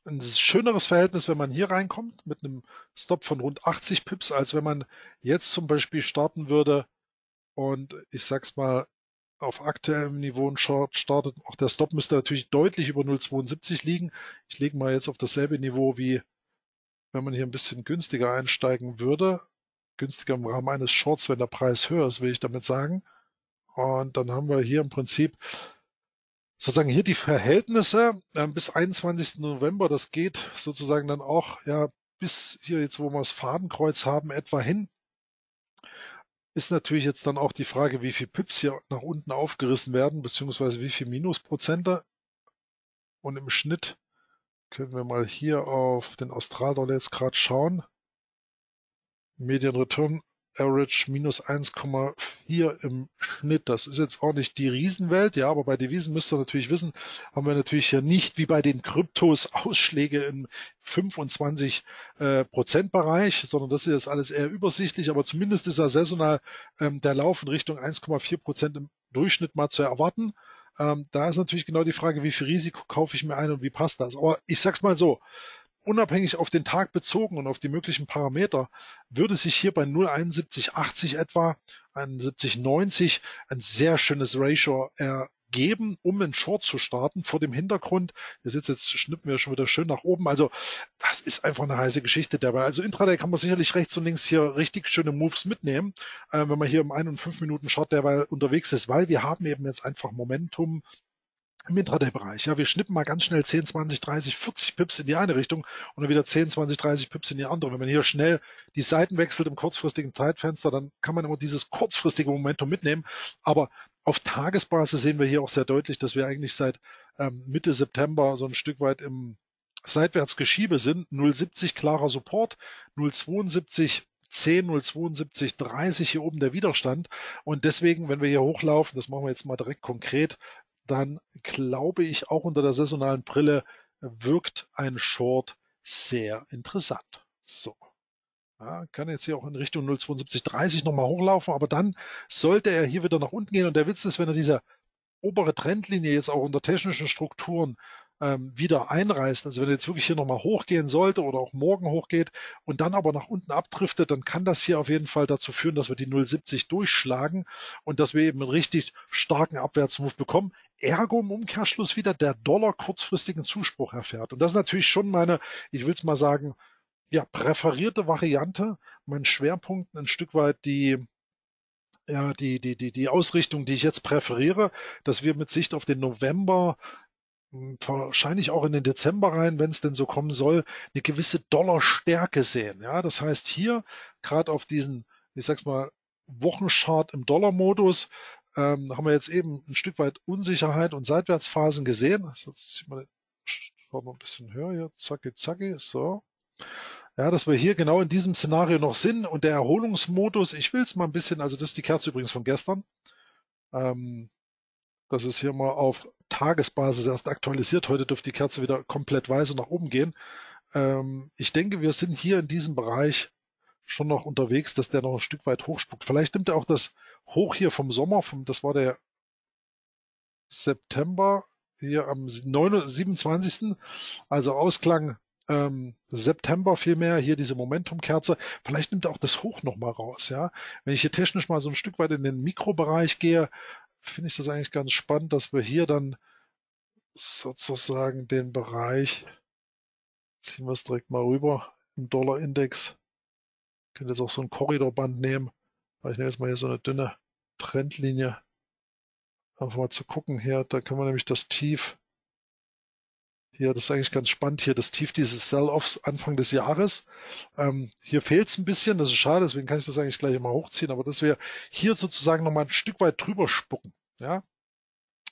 ein schöneres Verhältnis, wenn man hier reinkommt mit einem Stop von rund 80 Pips, als wenn man jetzt zum Beispiel starten würde und ich sag's mal auf aktuellem Niveau ein Short startet. Auch der Stop müsste natürlich deutlich über 0,72 liegen. Ich lege mal jetzt auf dasselbe Niveau wie wenn man hier ein bisschen günstiger einsteigen würde. Günstiger im Rahmen eines Shorts, wenn der Preis höher ist, will ich damit sagen. Und dann haben wir hier im Prinzip sozusagen hier die Verhältnisse äh, bis 21. November. Das geht sozusagen dann auch ja bis hier jetzt, wo wir das Fadenkreuz haben, etwa hin. Ist natürlich jetzt dann auch die Frage, wie viel Pips hier nach unten aufgerissen werden, beziehungsweise wie viel Minusprozente. Und im Schnitt können wir mal hier auf den Australdollar jetzt gerade schauen. Median Return Average minus 1,4 im Schnitt. Das ist jetzt auch nicht die Riesenwelt, ja, aber bei Devisen müsst ihr natürlich wissen, haben wir natürlich ja nicht wie bei den Kryptos Ausschläge im 25 äh, Prozent Bereich, sondern das ist alles eher übersichtlich, aber zumindest ist ja saisonal ähm, der Lauf in Richtung 1,4 Prozent im Durchschnitt mal zu erwarten. Ähm, da ist natürlich genau die Frage, wie viel Risiko kaufe ich mir ein und wie passt das. Aber ich sag's mal so, unabhängig auf den Tag bezogen und auf die möglichen Parameter, würde sich hier bei 0,7180 etwa, 71,90 ein sehr schönes Ratio ergeben, um einen Short zu starten vor dem Hintergrund. Ihr seht jetzt schnippen wir schon wieder schön nach oben. Also das ist einfach eine heiße Geschichte dabei. Also Intraday kann man sicherlich rechts und links hier richtig schöne Moves mitnehmen, äh, wenn man hier im 1 und 5 Minuten Short derweil unterwegs ist, weil wir haben eben jetzt einfach Momentum im Intraday-Bereich. Ja, wir schnippen mal ganz schnell 10, 20, 30, 40 Pips in die eine Richtung und dann wieder 10, 20, 30 Pips in die andere. Wenn man hier schnell die Seiten wechselt im kurzfristigen Zeitfenster, dann kann man immer dieses kurzfristige Momentum mitnehmen. Aber auf Tagesbasis sehen wir hier auch sehr deutlich, dass wir eigentlich seit ähm, Mitte September so ein Stück weit im Seitwärtsgeschiebe sind 0,70 klarer Support, 0,72 10, 072, 30 hier oben der Widerstand. Und deswegen, wenn wir hier hochlaufen, das machen wir jetzt mal direkt konkret, dann glaube ich auch unter der saisonalen Brille wirkt ein Short sehr interessant. So. Ja, kann jetzt hier auch in Richtung 07230 nochmal hochlaufen, aber dann sollte er hier wieder nach unten gehen. Und der Witz ist, wenn er diese obere Trendlinie jetzt auch unter technischen Strukturen ähm, wieder einreißt, also wenn jetzt wirklich hier nochmal hochgehen sollte oder auch morgen hochgeht und dann aber nach unten abdriftet, dann kann das hier auf jeden Fall dazu führen, dass wir die 0,70 durchschlagen und dass wir eben einen richtig starken Abwärtsmove bekommen. Ergo im Umkehrschluss wieder der Dollar kurzfristigen Zuspruch erfährt. Und das ist natürlich schon meine, ich will es mal sagen, ja, präferierte Variante, mein Schwerpunkt ein Stück weit die, ja, die, die, die, die Ausrichtung, die ich jetzt präferiere, dass wir mit Sicht auf den November wahrscheinlich auch in den Dezember rein, wenn es denn so kommen soll, eine gewisse Dollarstärke sehen. Ja, das heißt hier gerade auf diesen, ich sag's mal, Wochenchart im Dollarmodus ähm, haben wir jetzt eben ein Stück weit Unsicherheit und Seitwärtsphasen gesehen. Jetzt zieht man, schaut mal ein bisschen höher hier, zacki, zacki, so. Ja, dass wir hier genau in diesem Szenario noch sind und der Erholungsmodus, ich will es mal ein bisschen, also das ist die Kerze übrigens von gestern. Ähm, das ist hier mal auf Tagesbasis erst aktualisiert. Heute dürfte die Kerze wieder komplett weiße nach oben gehen. Ähm, ich denke, wir sind hier in diesem Bereich schon noch unterwegs, dass der noch ein Stück weit hochspuckt. Vielleicht nimmt er auch das Hoch hier vom Sommer, vom, das war der September, hier am 27. Also Ausklang ähm, September vielmehr, hier diese Momentumkerze. Vielleicht nimmt er auch das Hoch nochmal raus, ja. Wenn ich hier technisch mal so ein Stück weit in den Mikrobereich gehe, finde ich das eigentlich ganz spannend, dass wir hier dann sozusagen den Bereich, ziehen wir es direkt mal rüber, im Dollar-Index. Könnt jetzt auch so ein Korridorband nehmen. Ich nehme jetzt mal hier so eine dünne Trendlinie. Einfach mal zu gucken hier, da können wir nämlich das Tief hier, das ist eigentlich ganz spannend, hier das Tief dieses Sell-Offs Anfang des Jahres. Ähm, hier fehlt es ein bisschen, das ist schade, deswegen kann ich das eigentlich gleich mal hochziehen, aber dass wir hier sozusagen nochmal ein Stück weit drüber spucken. Ja,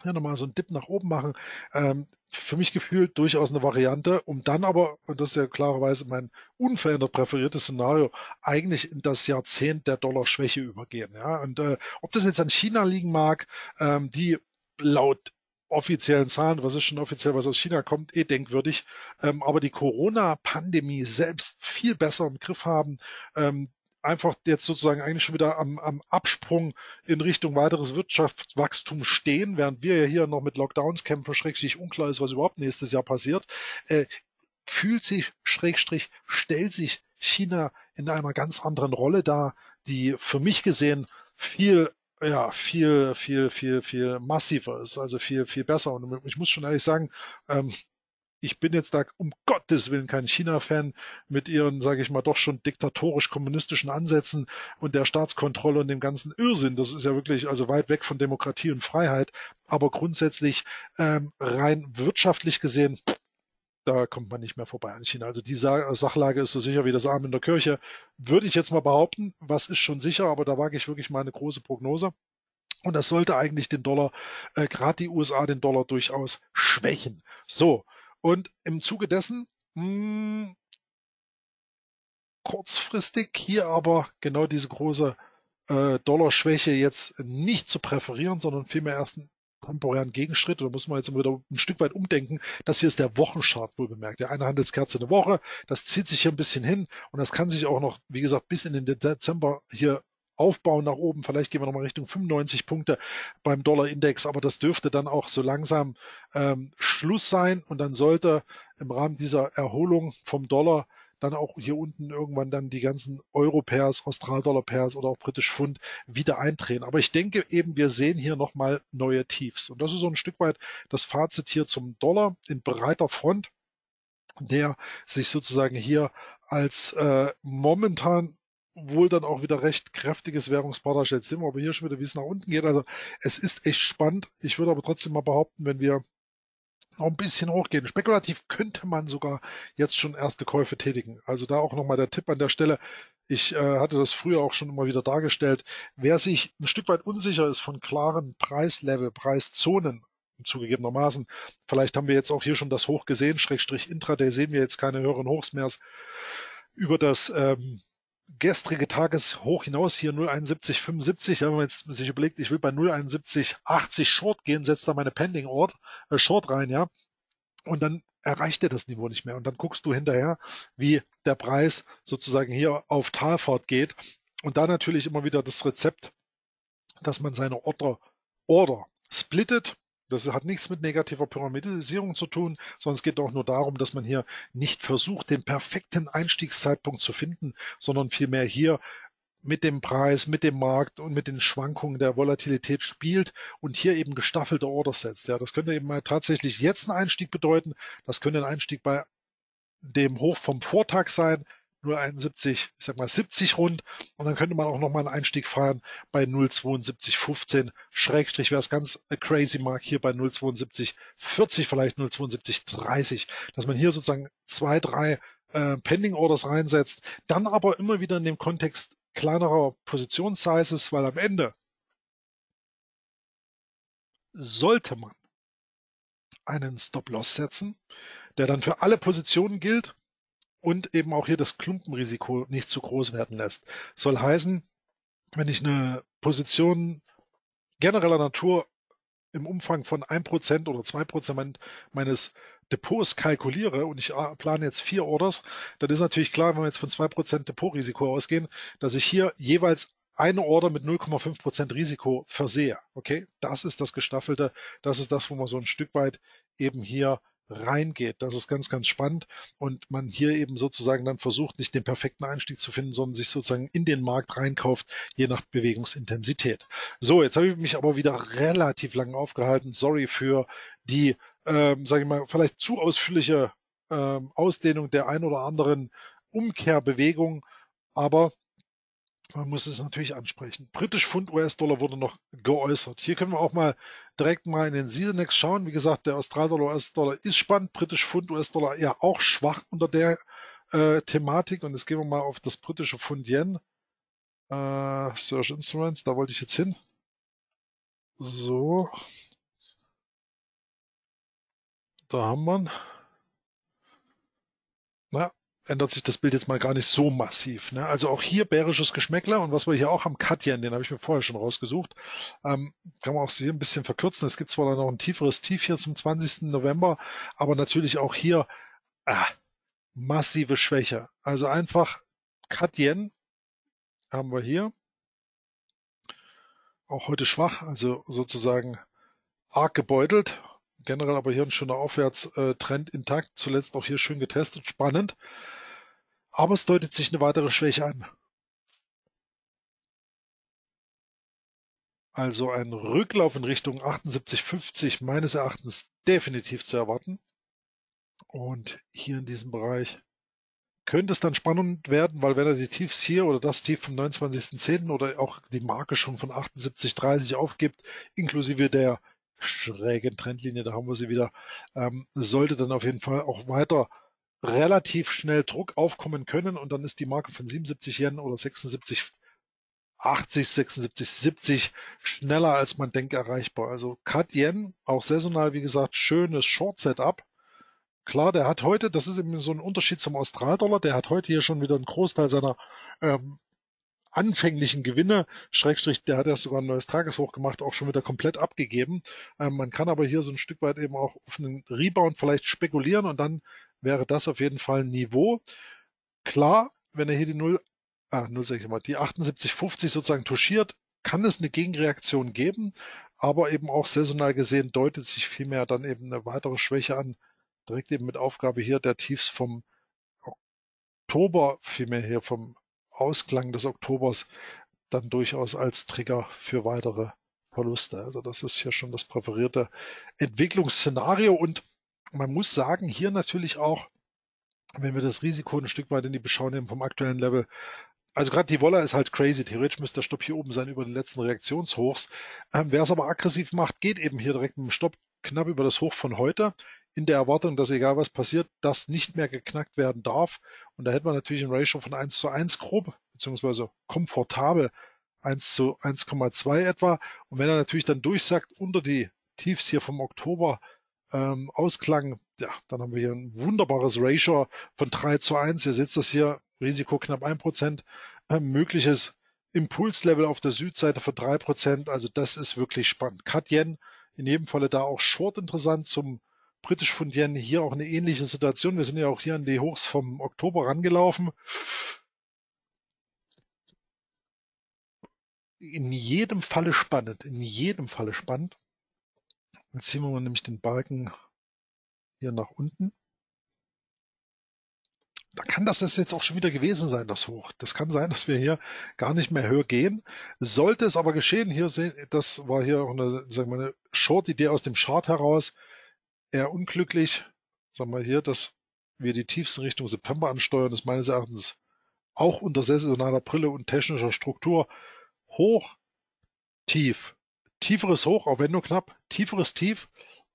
ja, nochmal so einen Dip nach oben machen. Ähm, für mich gefühlt durchaus eine Variante, um dann aber, und das ist ja klarerweise mein unverändert präferiertes Szenario, eigentlich in das Jahrzehnt der Dollar-Schwäche übergehen. Ja? Und äh, ob das jetzt an China liegen mag, ähm, die laut offiziellen Zahlen, was ist schon offiziell, was aus China kommt, eh denkwürdig. Ähm, aber die Corona-Pandemie selbst viel besser im Griff haben. Ähm, einfach jetzt sozusagen eigentlich schon wieder am, am Absprung in Richtung weiteres Wirtschaftswachstum stehen, während wir ja hier noch mit Lockdowns kämpfen, schrägstrich unklar ist, was überhaupt nächstes Jahr passiert, äh, fühlt sich, schrägstrich, stellt sich China in einer ganz anderen Rolle dar, die für mich gesehen viel ja, viel, viel, viel, viel massiver ist, also viel, viel besser. Und ich muss schon ehrlich sagen, ähm, ich bin jetzt da um Gottes Willen kein China-Fan mit ihren, sage ich mal, doch schon diktatorisch-kommunistischen Ansätzen und der Staatskontrolle und dem ganzen Irrsinn. Das ist ja wirklich also weit weg von Demokratie und Freiheit. Aber grundsätzlich ähm, rein wirtschaftlich gesehen, da kommt man nicht mehr vorbei an China. Also die Sachlage ist so sicher wie das Arm in der Kirche, würde ich jetzt mal behaupten. Was ist schon sicher, aber da wage ich wirklich mal eine große Prognose. Und das sollte eigentlich den Dollar, äh, gerade die USA, den Dollar durchaus schwächen. So, und im Zuge dessen, mh, hm, kurzfristig hier aber genau diese große äh, Dollarschwäche jetzt nicht zu präferieren, sondern vielmehr erst temporären Gegenschritt, da muss man jetzt wieder ein Stück weit umdenken. Das hier ist der Wochenchart wohl bemerkt. Der eine Handelskerze eine Woche, das zieht sich hier ein bisschen hin und das kann sich auch noch, wie gesagt, bis in den Dezember hier aufbauen nach oben. Vielleicht gehen wir nochmal Richtung 95 Punkte beim Dollar-Index, aber das dürfte dann auch so langsam ähm, Schluss sein und dann sollte im Rahmen dieser Erholung vom Dollar dann auch hier unten irgendwann dann die ganzen Euro-Pairs, Australdollar-Pairs oder auch britisch Pfund wieder eindrehen. Aber ich denke eben, wir sehen hier nochmal neue Tiefs. Und das ist so ein Stück weit das Fazit hier zum Dollar in breiter Front, der sich sozusagen hier als äh, momentan wohl dann auch wieder recht kräftiges Währungspaar darstellt. Sind wir aber hier schon wieder, wie es nach unten geht. Also es ist echt spannend. Ich würde aber trotzdem mal behaupten, wenn wir noch ein bisschen hochgehen. Spekulativ könnte man sogar jetzt schon erste Käufe tätigen. Also da auch nochmal der Tipp an der Stelle. Ich äh, hatte das früher auch schon immer wieder dargestellt. Wer sich ein Stück weit unsicher ist von klaren Preislevel, Preiszonen, zugegebenermaßen. Vielleicht haben wir jetzt auch hier schon das Hoch gesehen, Schrägstrich Intraday sehen wir jetzt keine höheren Hochs mehr über das ähm, gestrige Tageshoch hinaus hier 07175. Wenn man jetzt sich überlegt, ich will bei 07180 Short gehen, setzt da meine Pending Ort äh, Short rein, ja, und dann erreicht er das Niveau nicht mehr. Und dann guckst du hinterher, wie der Preis sozusagen hier auf Talfahrt geht. Und da natürlich immer wieder das Rezept, dass man seine Order, Order splittet. Das hat nichts mit negativer Pyramidisierung zu tun, sondern es geht auch nur darum, dass man hier nicht versucht, den perfekten Einstiegszeitpunkt zu finden, sondern vielmehr hier mit dem Preis, mit dem Markt und mit den Schwankungen der Volatilität spielt und hier eben gestaffelte Orders setzt. Ja, das könnte eben mal tatsächlich jetzt einen Einstieg bedeuten. Das könnte ein Einstieg bei dem Hoch vom Vortag sein. 0,71, ich sag mal 70 rund. Und dann könnte man auch nochmal einen Einstieg feiern bei 0,7215 Schrägstrich wäre es ganz crazy Mark hier bei 0,7240 vielleicht 0,7230, dass man hier sozusagen zwei, drei äh, Pending Orders reinsetzt, dann aber immer wieder in dem Kontext kleinerer Positionssizes, weil am Ende sollte man einen Stop-Loss setzen, der dann für alle Positionen gilt und eben auch hier das Klumpenrisiko nicht zu groß werden lässt. Soll heißen, wenn ich eine Position genereller Natur im Umfang von 1% oder 2% meines Depots kalkuliere und ich ah, plane jetzt vier Orders, dann ist natürlich klar, wenn wir jetzt von 2% Depotrisiko ausgehen, dass ich hier jeweils eine Order mit 0,5% Risiko versehe. Okay, das ist das Gestaffelte, das ist das, wo man so ein Stück weit eben hier reingeht. Das ist ganz, ganz spannend und man hier eben sozusagen dann versucht, nicht den perfekten Einstieg zu finden, sondern sich sozusagen in den Markt reinkauft, je nach Bewegungsintensität. So, jetzt habe ich mich aber wieder relativ lang aufgehalten. Sorry für die, ähm, sage ich mal, vielleicht zu ausführliche ähm, Ausdehnung der ein oder anderen Umkehrbewegung, aber man muss es natürlich ansprechen. Britisch Pfund US-Dollar wurde noch geäußert. Hier können wir auch mal direkt mal in den Seasonex schauen. Wie gesagt, der Australdollar US-Dollar ist spannend. Britisch Pfund US-Dollar eher auch schwach unter der äh, Thematik. Und jetzt gehen wir mal auf das britische Pfund Yen. Äh, Search Instruments, da wollte ich jetzt hin. So. Da haben wir. Ändert sich das Bild jetzt mal gar nicht so massiv. Ne? Also auch hier bärisches Geschmäckler und was wir hier auch haben, Katjen, den habe ich mir vorher schon rausgesucht, ähm, kann man auch hier ein bisschen verkürzen. Es gibt zwar noch ein tieferes Tief hier zum 20. November, aber natürlich auch hier ah, massive Schwäche. Also einfach Katjen haben wir hier. Auch heute schwach, also sozusagen arg gebeutelt. Generell aber hier ein schöner Aufwärtstrend intakt. Zuletzt auch hier schön getestet. Spannend. Aber es deutet sich eine weitere Schwäche an. Also ein Rücklauf in Richtung 78,50 meines Erachtens definitiv zu erwarten. Und hier in diesem Bereich könnte es dann spannend werden, weil wenn er die Tiefs hier oder das Tief vom 29.10. oder auch die Marke schon von 78,30 aufgibt, inklusive der schrägen Trendlinie, da haben wir sie wieder, ähm, sollte dann auf jeden Fall auch weiter relativ schnell Druck aufkommen können und dann ist die Marke von 77 Yen oder 76, 80, 76, 70 schneller als man denkt erreichbar. Also Cut Yen, auch saisonal, wie gesagt, schönes Short Setup. Klar, der hat heute, das ist eben so ein Unterschied zum Australdollar, der hat heute hier schon wieder einen Großteil seiner ähm, anfänglichen Gewinne, Schrägstrich, der hat ja sogar ein neues Tageshoch gemacht, auch schon wieder komplett abgegeben. Ähm, man kann aber hier so ein Stück weit eben auch auf einen Rebound vielleicht spekulieren und dann wäre das auf jeden Fall ein Niveau. Klar, wenn er hier die 0, ah, 0 sag ich mal, die 78,50 sozusagen touchiert, kann es eine Gegenreaktion geben, aber eben auch saisonal gesehen deutet sich vielmehr dann eben eine weitere Schwäche an, direkt eben mit Aufgabe hier der Tiefs vom Oktober, vielmehr hier vom Ausklang des Oktobers, dann durchaus als Trigger für weitere Verluste. Also das ist hier schon das präferierte Entwicklungsszenario und man muss sagen, hier natürlich auch, wenn wir das Risiko ein Stück weit in die Beschau nehmen vom aktuellen Level, also gerade die Wolle ist halt crazy. Theoretisch müsste der Stopp hier oben sein über den letzten Reaktionshochs. Ähm, wer es aber aggressiv macht, geht eben hier direkt mit dem Stopp knapp über das Hoch von heute, in der Erwartung, dass egal was passiert, das nicht mehr geknackt werden darf. Und da hätte man natürlich ein Ratio von 1 zu 1 grob, beziehungsweise komfortabel 1 zu 1,2 etwa. Und wenn er natürlich dann durchsackt unter die Tiefs hier vom Oktober ähm, ausklang, ja, dann haben wir hier ein wunderbares Ratio von 3 zu 1. Ihr seht das hier, Risiko knapp 1%, äh, mögliches Impulslevel auf der Südseite von 3%. Also das ist wirklich spannend. Cat Yen in jedem Falle da auch Short interessant zum britisch Pfund Yen. Hier auch eine ähnliche Situation. Wir sind ja auch hier an die Hochs vom Oktober rangelaufen. In jedem Falle spannend, in jedem Falle spannend. Jetzt ziehen wir nämlich den Balken hier nach unten. Da kann das jetzt auch schon wieder gewesen sein, das Hoch. Das kann sein, dass wir hier gar nicht mehr höher gehen. Sollte es aber geschehen, hier sehen, das war hier auch eine, sagen wir, eine Short-Idee aus dem Chart heraus. Eher unglücklich, sagen wir hier, dass wir die tiefsten Richtung September ansteuern, ist meines Erachtens auch unter saisonaler Brille und technischer Struktur hoch, tief, tieferes Hoch, auch wenn nur knapp, tieferes Tief.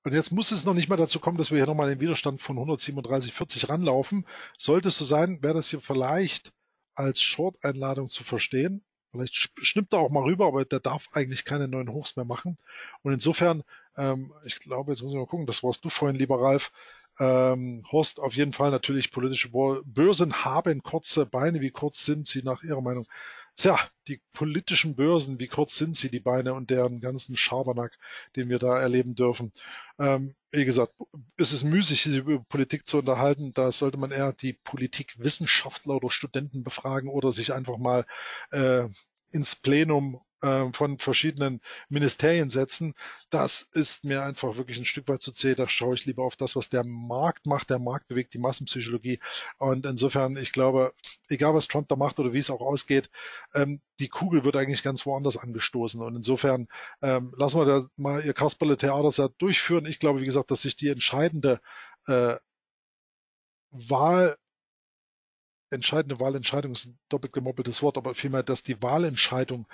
Und jetzt muss es noch nicht mal dazu kommen, dass wir hier nochmal den Widerstand von 137,40 ranlaufen. Sollte es so sein, wäre das hier vielleicht als Short-Einladung zu verstehen. Vielleicht schnippt er auch mal rüber, aber der darf eigentlich keine neuen Hochs mehr machen. Und insofern, ähm, ich glaube, jetzt muss ich mal gucken, das warst du vorhin, lieber Ralf. Ähm, Horst, auf jeden Fall natürlich politische Börsen haben kurze Beine. Wie kurz sind sie nach Ihrer Meinung? Tja, die politischen Börsen, wie kurz sind sie, die Beine und deren ganzen Schabernack, den wir da erleben dürfen. Ähm, wie gesagt, es ist müßig, sich über Politik zu unterhalten. Da sollte man eher die Politikwissenschaftler oder Studenten befragen oder sich einfach mal äh, ins Plenum äh, von verschiedenen Ministerien setzen. Das ist mir einfach wirklich ein Stück weit zu zäh. Da schaue ich lieber auf das, was der Markt macht. Der Markt bewegt die Massenpsychologie. Und insofern, ich glaube, egal was Trump da macht oder wie es auch ausgeht, ähm, die Kugel wird eigentlich ganz woanders angestoßen. Und insofern ähm, lassen wir da mal ihr Kasperle-Theater durchführen. Ich glaube, wie gesagt, dass sich die entscheidende äh, Wahl entscheidende Wahlentscheidung ist ein doppelt gemoppeltes Wort, aber vielmehr, dass die Wahlentscheidung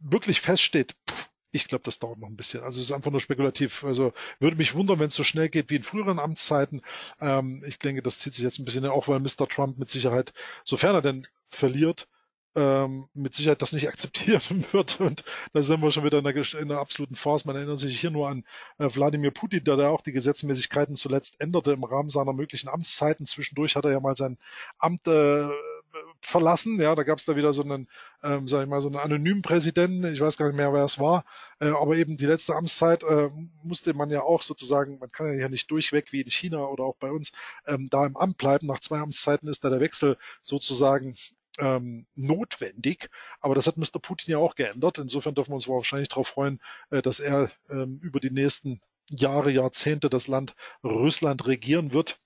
wirklich feststeht, pff, ich glaube, das dauert noch ein bisschen. Also es ist einfach nur spekulativ. Also würde mich wundern, wenn es so schnell geht wie in früheren Amtszeiten. Ähm, ich denke, das zieht sich jetzt ein bisschen auch, weil Mr. Trump mit Sicherheit, sofern er denn verliert, ähm, mit Sicherheit das nicht [laughs] akzeptieren wird. Und da sind wir schon wieder in einer, in einer absoluten Farce. Man erinnert sich hier nur an äh, Wladimir Putin, der da auch die Gesetzmäßigkeiten zuletzt änderte im Rahmen seiner möglichen Amtszeiten. Zwischendurch hat er ja mal sein Amt äh, verlassen. Ja, da gab es da wieder so einen, ähm, sag ich mal, so einen anonymen Präsidenten. Ich weiß gar nicht mehr, wer es war. Äh, aber eben die letzte Amtszeit äh, musste man ja auch sozusagen, man kann ja nicht durchweg wie in China oder auch bei uns ähm, da im Amt bleiben. Nach zwei Amtszeiten ist da der Wechsel sozusagen ähm, notwendig. Aber das hat Mr. Putin ja auch geändert. Insofern dürfen wir uns wahrscheinlich darauf freuen, äh, dass er ähm, über die nächsten Jahre, Jahrzehnte das Land Russland regieren wird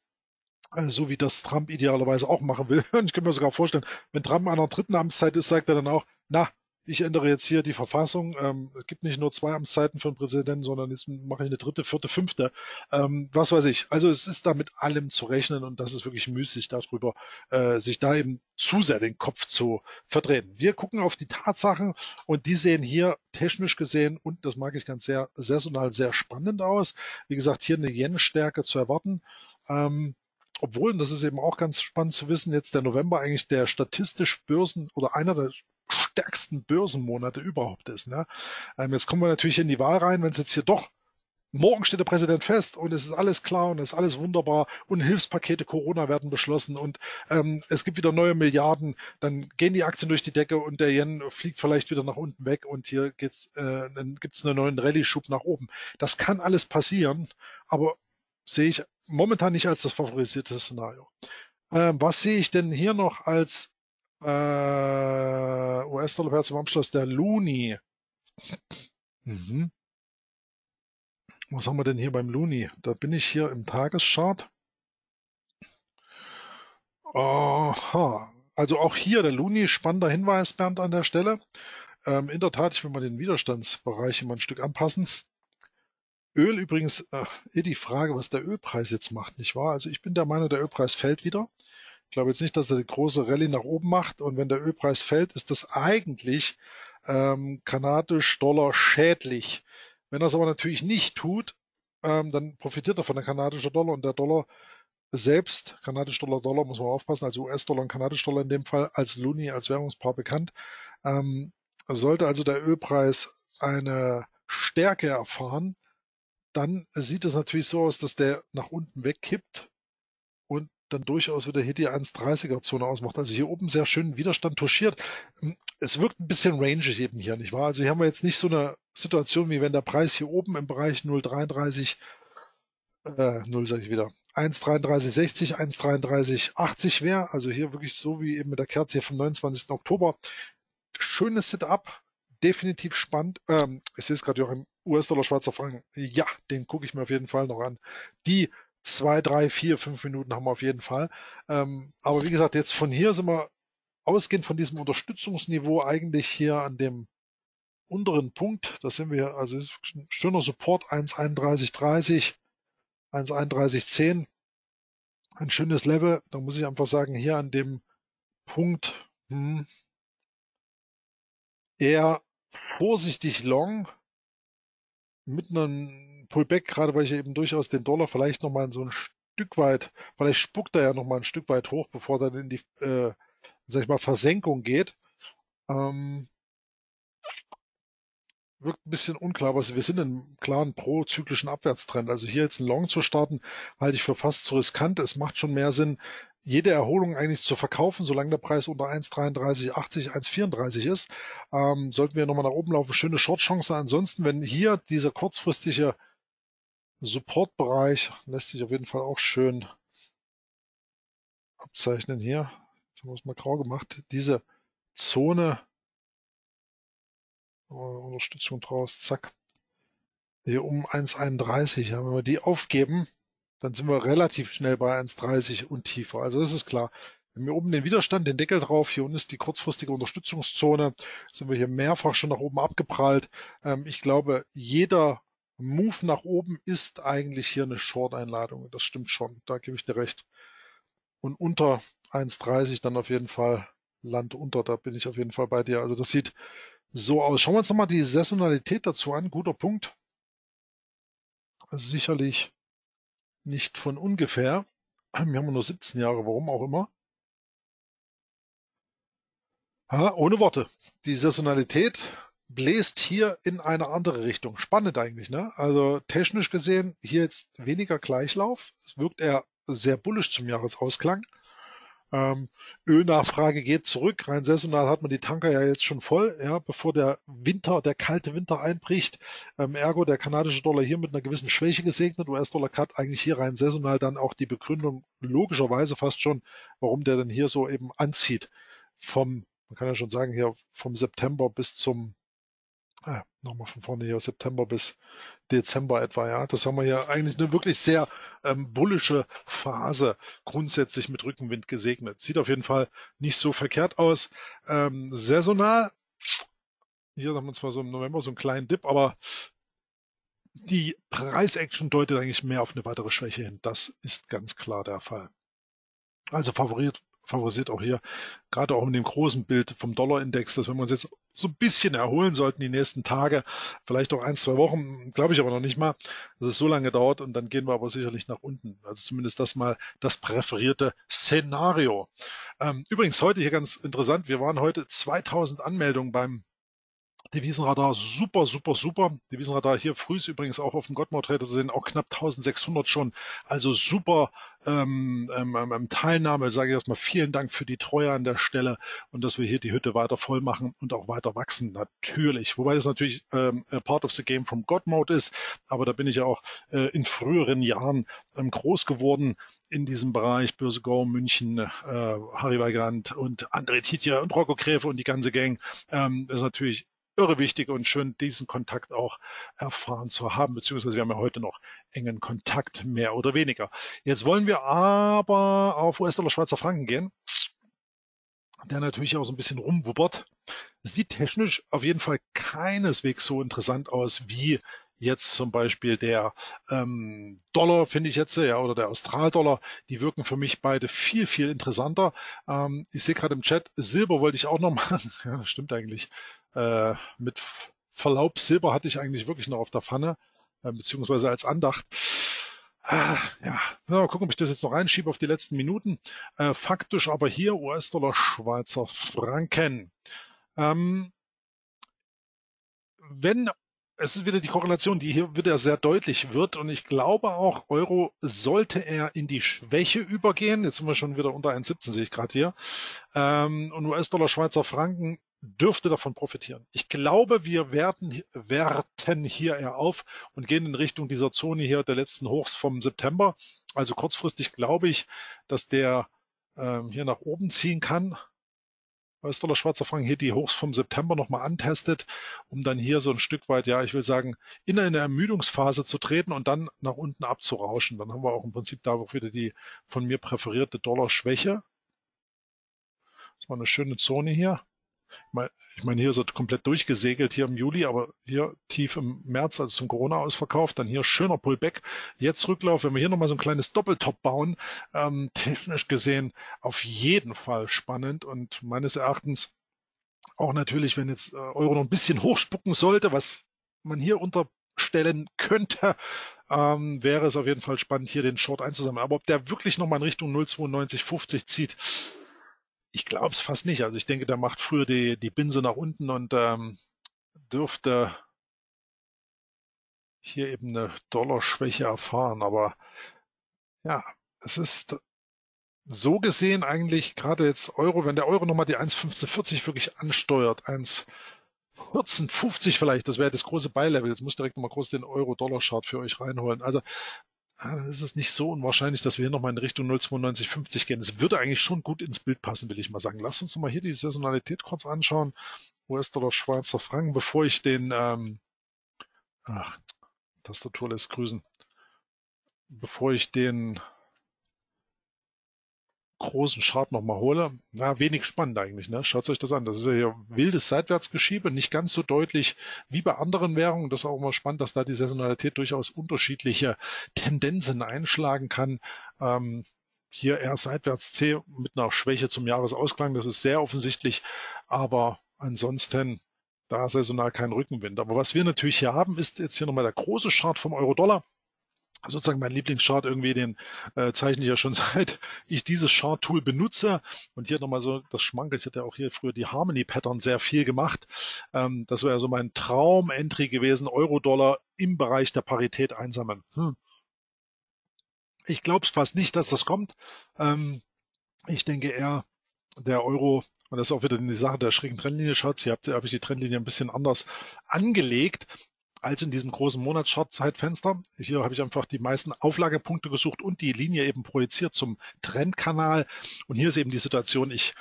so wie das Trump idealerweise auch machen will. [laughs] Und ich kann mir sogar vorstellen, wenn Trump in einer dritten Amtszeit ist, sagt er dann auch, na, ich ändere jetzt hier die Verfassung. Ähm, es gibt nicht nur zwei Amtszeiten für den Präsidenten, sondern jetzt mache ich eine dritte, vierte, fünfte. Ähm, was weiß ich. Also es ist da mit allem zu rechnen und das ist wirklich müßig darüber, äh, sich da eben zu sehr den Kopf zu verdrehen. Wir gucken auf die Tatsachen und die sehen hier technisch gesehen und das mag ich ganz sehr saisonal sehr spannend aus. Wie gesagt, hier eine Yen-Stärke zu erwarten. Ähm, obwohl, und das ist eben auch ganz spannend zu wissen, jetzt der November eigentlich der statistisch Börsen oder einer der stärksten Börsenmonate überhaupt ist. Ne? Ähm, jetzt kommen wir natürlich in die Wahl rein, wenn es jetzt hier doch morgen steht der Präsident fest und es ist alles klar und es ist alles wunderbar und Hilfspakete Corona werden beschlossen und ähm, es gibt wieder neue Milliarden, dann gehen die Aktien durch die Decke und der Yen fliegt vielleicht wieder nach unten weg und hier äh, gibt es einen neuen Rallye-Schub nach oben. Das kann alles passieren, aber sehe ich momentan nicht als das favorisierte Szenario. Ähm, was sehe ich denn hier noch als äh, US-Dollar zum Abschluss? Der Looney. Mhm. Was haben wir denn hier beim Looney? Da bin ich hier im Tageschart. Aha. Also auch hier der Looney, spannender Hinweis, Bernd, an der Stelle. Ähm, in der Tat, ich will mal den Widerstandsbereich immer ein Stück anpassen. Öl übrigens, äh, eh die Frage, was der Ölpreis jetzt macht, nicht wahr? Also ich bin der Meinung, der Ölpreis fällt wieder. Ich glaube jetzt nicht, dass er die große Rallye nach oben macht. Und wenn der Ölpreis fällt, ist das eigentlich ähm, kanadisch-Dollar schädlich. Wenn er es aber natürlich nicht tut, ähm, dann profitiert er von der kanadischen Dollar und der Dollar selbst, kanadisch-Dollar-Dollar, muss man aufpassen, also US-Dollar und kanadisch-Dollar in dem Fall, als Luni, als Währungspaar bekannt. Ähm, sollte also der Ölpreis eine Stärke erfahren, dann sieht es natürlich so aus, dass der nach unten wegkippt und dann durchaus wieder hier die 1,30er Zone ausmacht. Also hier oben sehr schön Widerstand touchiert. Hm, es wirkt ein bisschen rangig eben hier, nicht wahr? Also hier haben wir jetzt nicht so eine Situation, wie wenn der Preis hier oben im Bereich 0,33, äh, 0 sage ich wieder, 1,3360, 1,3380 wäre. Also hier wirklich so wie eben mit der Kerze hier vom 29. Oktober. Schönes Setup, definitiv spannend. Ähm, ich sehe es gerade auch im US-Dollar Schweizer Franken. Ja, den gucke ich mir auf jeden Fall noch an. Die zwei, drei, vier, fünf Minuten haben wir auf jeden Fall. Ähm, aber wie gesagt, jetzt von hier sind wir ausgehend von diesem Unterstützungsniveau eigentlich hier an dem unteren Punkt. Da sind wir, also ist ein schöner Support 1,3130, 1,3110. Ein schönes Level. Da muss ich einfach sagen, hier an dem Punkt hm, eher vorsichtig long mit einem Pullback, gerade weil ich eben durchaus den Dollar vielleicht nochmal so ein Stück weit, vielleicht spuckt er ja nochmal ein Stück weit hoch, bevor dann in die, äh, sag ich mal, Versenkung geht. Ähm, wirkt ein bisschen unklar, aber wir sind in einem klaren prozyklischen Abwärtstrend. Also hier jetzt einen Long zu starten, halte ich für fast zu riskant. Es macht schon mehr Sinn, jede Erholung eigentlich zu verkaufen, solange der Preis unter 1,3380, 1,34 ist. Ähm, sollten wir nochmal nach oben laufen, schöne Short-Chance. Ansonsten, wenn hier dieser kurzfristige Support-Bereich lässt sich auf jeden Fall auch schön abzeichnen hier. Jetzt haben wir es mal grau gemacht. Diese Zone Unterstützung draus, zack. Hier um 1,31, ja, wenn wir die aufgeben, dann sind wir relativ schnell bei 1,30 und tiefer. Also das ist klar. Wenn wir oben den Widerstand, den Deckel drauf, hier unten ist die kurzfristige Unterstützungszone, sind wir hier mehrfach schon nach oben abgeprallt. Ähm, ich glaube, jeder Move nach oben ist eigentlich hier eine Short-Einladung. Das stimmt schon, da gebe ich dir recht. Und unter 1,30 dann auf jeden Fall Land unter, da bin ich auf jeden Fall bei dir. Also das sieht so aus. Schauen wir uns nochmal die Saisonalität dazu an. Guter Punkt. Sicherlich nicht von ungefähr. Wir haben nur 17 Jahre, warum auch immer. Ha, ohne Worte. Die Saisonalität bläst hier in eine andere Richtung. Spannend eigentlich, ne? Also technisch gesehen hier jetzt weniger Gleichlauf. Es wirkt eher sehr bullisch zum Jahresausklang. Ähm, Ölnachfrage geht zurück. Rein saisonal hat man die Tanker ja jetzt schon voll, ja, bevor der Winter, der kalte Winter einbricht. Ähm, ergo der kanadische Dollar hier mit einer gewissen Schwäche gesegnet. US-Dollar Cut eigentlich hier rein saisonal dann auch die Begründung logischerweise fast schon, warum der denn hier so eben anzieht. Vom, man kann ja schon sagen, hier vom September bis zum ah, nochmal von vorne hier, September bis Dezember etwa, ja. Das haben wir ja eigentlich eine wirklich sehr ähm, bullische Phase grundsätzlich mit Rückenwind gesegnet. Sieht auf jeden Fall nicht so verkehrt aus. Ähm, saisonal, hier haben wir zwar so im November so einen kleinen Dip, aber die Preisaction deutet eigentlich mehr auf eine weitere Schwäche hin. Das ist ganz klar der Fall. Also Favorit favorisiert auch hier, gerade auch in dem großen Bild vom Dollar-Index, dass wenn wir uns jetzt so ein bisschen erholen sollten die nächsten Tage, vielleicht auch ein, zwei Wochen, glaube ich aber noch nicht mal, dass es so lange dauert und dann gehen wir aber sicherlich nach unten. Also zumindest das mal das präferierte Szenario. Ähm, übrigens heute hier ganz interessant, wir waren heute 2000 Anmeldungen beim Devisenradar super, super, super. Devisenradar hier früh ist übrigens auch auf dem Godmode Trader zu sehen, auch knapp 1600 schon. Also super ähm, ähm, ähm, Teilnahme. Sage ich erstmal vielen Dank für die Treue an der Stelle und dass wir hier die Hütte weiter voll machen und auch weiter wachsen. Natürlich. Wobei das natürlich ähm, part of the game from Godmode ist. Aber da bin ich ja auch äh, in früheren Jahren ähm, groß geworden in diesem Bereich Börse Go, München, äh, Harry Weigand und André Titja und Rocco Gräfe und die ganze Gang. Ähm, das ist natürlich irre wichtig und schön, diesen Kontakt auch erfahren zu haben, beziehungsweise wir haben ja heute noch engen Kontakt, mehr oder weniger. Jetzt wollen wir aber auf US-Dollar Schweizer Franken gehen, der natürlich auch so ein bisschen rumwuppert. Sieht technisch auf jeden Fall keineswegs so interessant aus wie jetzt zum Beispiel der ähm, Dollar, finde ich jetzt, ja, oder der Australdollar, die wirken für mich beide viel, viel interessanter. Ähm, ich sehe gerade im Chat, Silber wollte ich auch noch [laughs] machen. ja, stimmt eigentlich. Äh, mit Verlaub, Silber hatte ich eigentlich wirklich noch auf der Pfanne, äh, beziehungsweise als Andacht. Ah, ja, mal gucken, ob ich das jetzt noch reinschiebe auf die letzten Minuten. Äh, faktisch aber hier US-Dollar, Schweizer Franken. Ähm, wenn es ist wieder die Korrelation, die hier wieder sehr deutlich wird. Und ich glaube auch, Euro sollte er in die Schwäche übergehen. Jetzt sind wir schon wieder unter 1,17, sehe ich gerade hier. Ähm, und US-Dollar, Schweizer Franken dürfte davon profitieren. Ich glaube, wir werden, werten hier eher auf und gehen in Richtung dieser Zone hier der letzten Hochs vom September. Also kurzfristig glaube ich, dass der ähm, hier nach oben ziehen kann. US-Dollar, Schweizer Franken hier die Hochs vom September nochmal antestet, um dann hier so ein Stück weit, ja, ich will sagen, in eine Ermüdungsphase zu treten und dann nach unten abzurauschen. Dann haben wir auch im Prinzip da auch wieder die von mir präferierte Dollarschwäche. Das war eine schöne Zone hier ich meine, hier ist er komplett durchgesegelt hier im Juli, aber hier tief im März, also zum Corona-Ausverkauf, dann hier schöner Pullback. Jetzt Rücklauf, wenn wir hier nochmal so ein kleines Doppeltop bauen, ähm, technisch gesehen auf jeden Fall spannend und meines Erachtens auch natürlich, wenn jetzt äh, Euro noch ein bisschen hochspucken sollte, was man hier unterstellen könnte, ähm, wäre es auf jeden Fall spannend, hier den Short einzusammeln. Aber ob der wirklich nochmal in Richtung 0,9250 zieht, ich glaube es fast nicht. Also ich denke, der macht früher die, die Binse nach unten und ähm, dürfte hier eben eine Dollarschwäche erfahren. Aber ja, es ist so gesehen eigentlich gerade jetzt Euro, wenn der Euro nochmal die 1,1540 wirklich ansteuert, 1,1450 vielleicht, das wäre das große Beilevel. Jetzt muss ich direkt nochmal groß den Euro-Dollar-Chart für euch reinholen. Also dann ist es nicht so unwahrscheinlich, dass wir hier nochmal in Richtung 0,9250 gehen. Es würde eigentlich schon gut ins Bild passen, will ich mal sagen. Lass uns nochmal hier die Saisonalität kurz anschauen. US-Dollar, Schweizer Franken, bevor ich den, ähm, ach, Tastatur lässt grüßen, bevor ich den großen Chart nochmal hole. Na, wenig spannend eigentlich, ne? Schaut euch das an. Das ist ja hier wildes Seitwärtsgeschiebe, nicht ganz so deutlich wie bei anderen Währungen. Das ist auch immer spannend, dass da die Saisonalität durchaus unterschiedliche Tendenzen einschlagen kann. Ähm, hier eher seitwärts C mit einer Schwäche zum Jahresausklang. Das ist sehr offensichtlich. Aber ansonsten da saisonal kein Rückenwind. Aber was wir natürlich hier haben, ist jetzt hier nochmal der große Chart vom Euro-Dollar sozusagen mein Lieblingschart irgendwie, den äh, zeichne ich ja schon [laughs] seit ich dieses Chart-Tool benutze. Und hier nochmal so das Schmankel, ich hatte auch hier früher die Harmony-Pattern sehr viel gemacht. Ähm, das wäre so mein Traum-Entry gewesen, Euro-Dollar im Bereich der Parität einsammeln. Hm. Ich glaube fast nicht, dass das kommt. Ähm, ich denke eher, der Euro, und das ist auch wieder die Sache der schrägen Trendlinie, Schatz, hier habe ich die Trendlinie ein bisschen anders angelegt als in diesem großen Monatschart-Zeitfenster. Hier habe ich einfach die meisten Auflagepunkte gesucht und die Linie eben projiziert zum Trendkanal. Und hier ist eben die Situation, ich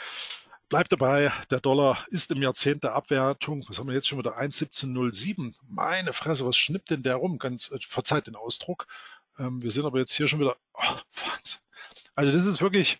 bleibe dabei, der Dollar ist im Jahrzehnt der Abwertung, was haben wir jetzt schon wieder, 1,1707. Meine Fresse, was schnippt denn der rum? Ganz, äh, verzeiht den Ausdruck. Ähm, wir sind aber jetzt hier schon wieder, oh, Wahnsinn. Also das ist wirklich,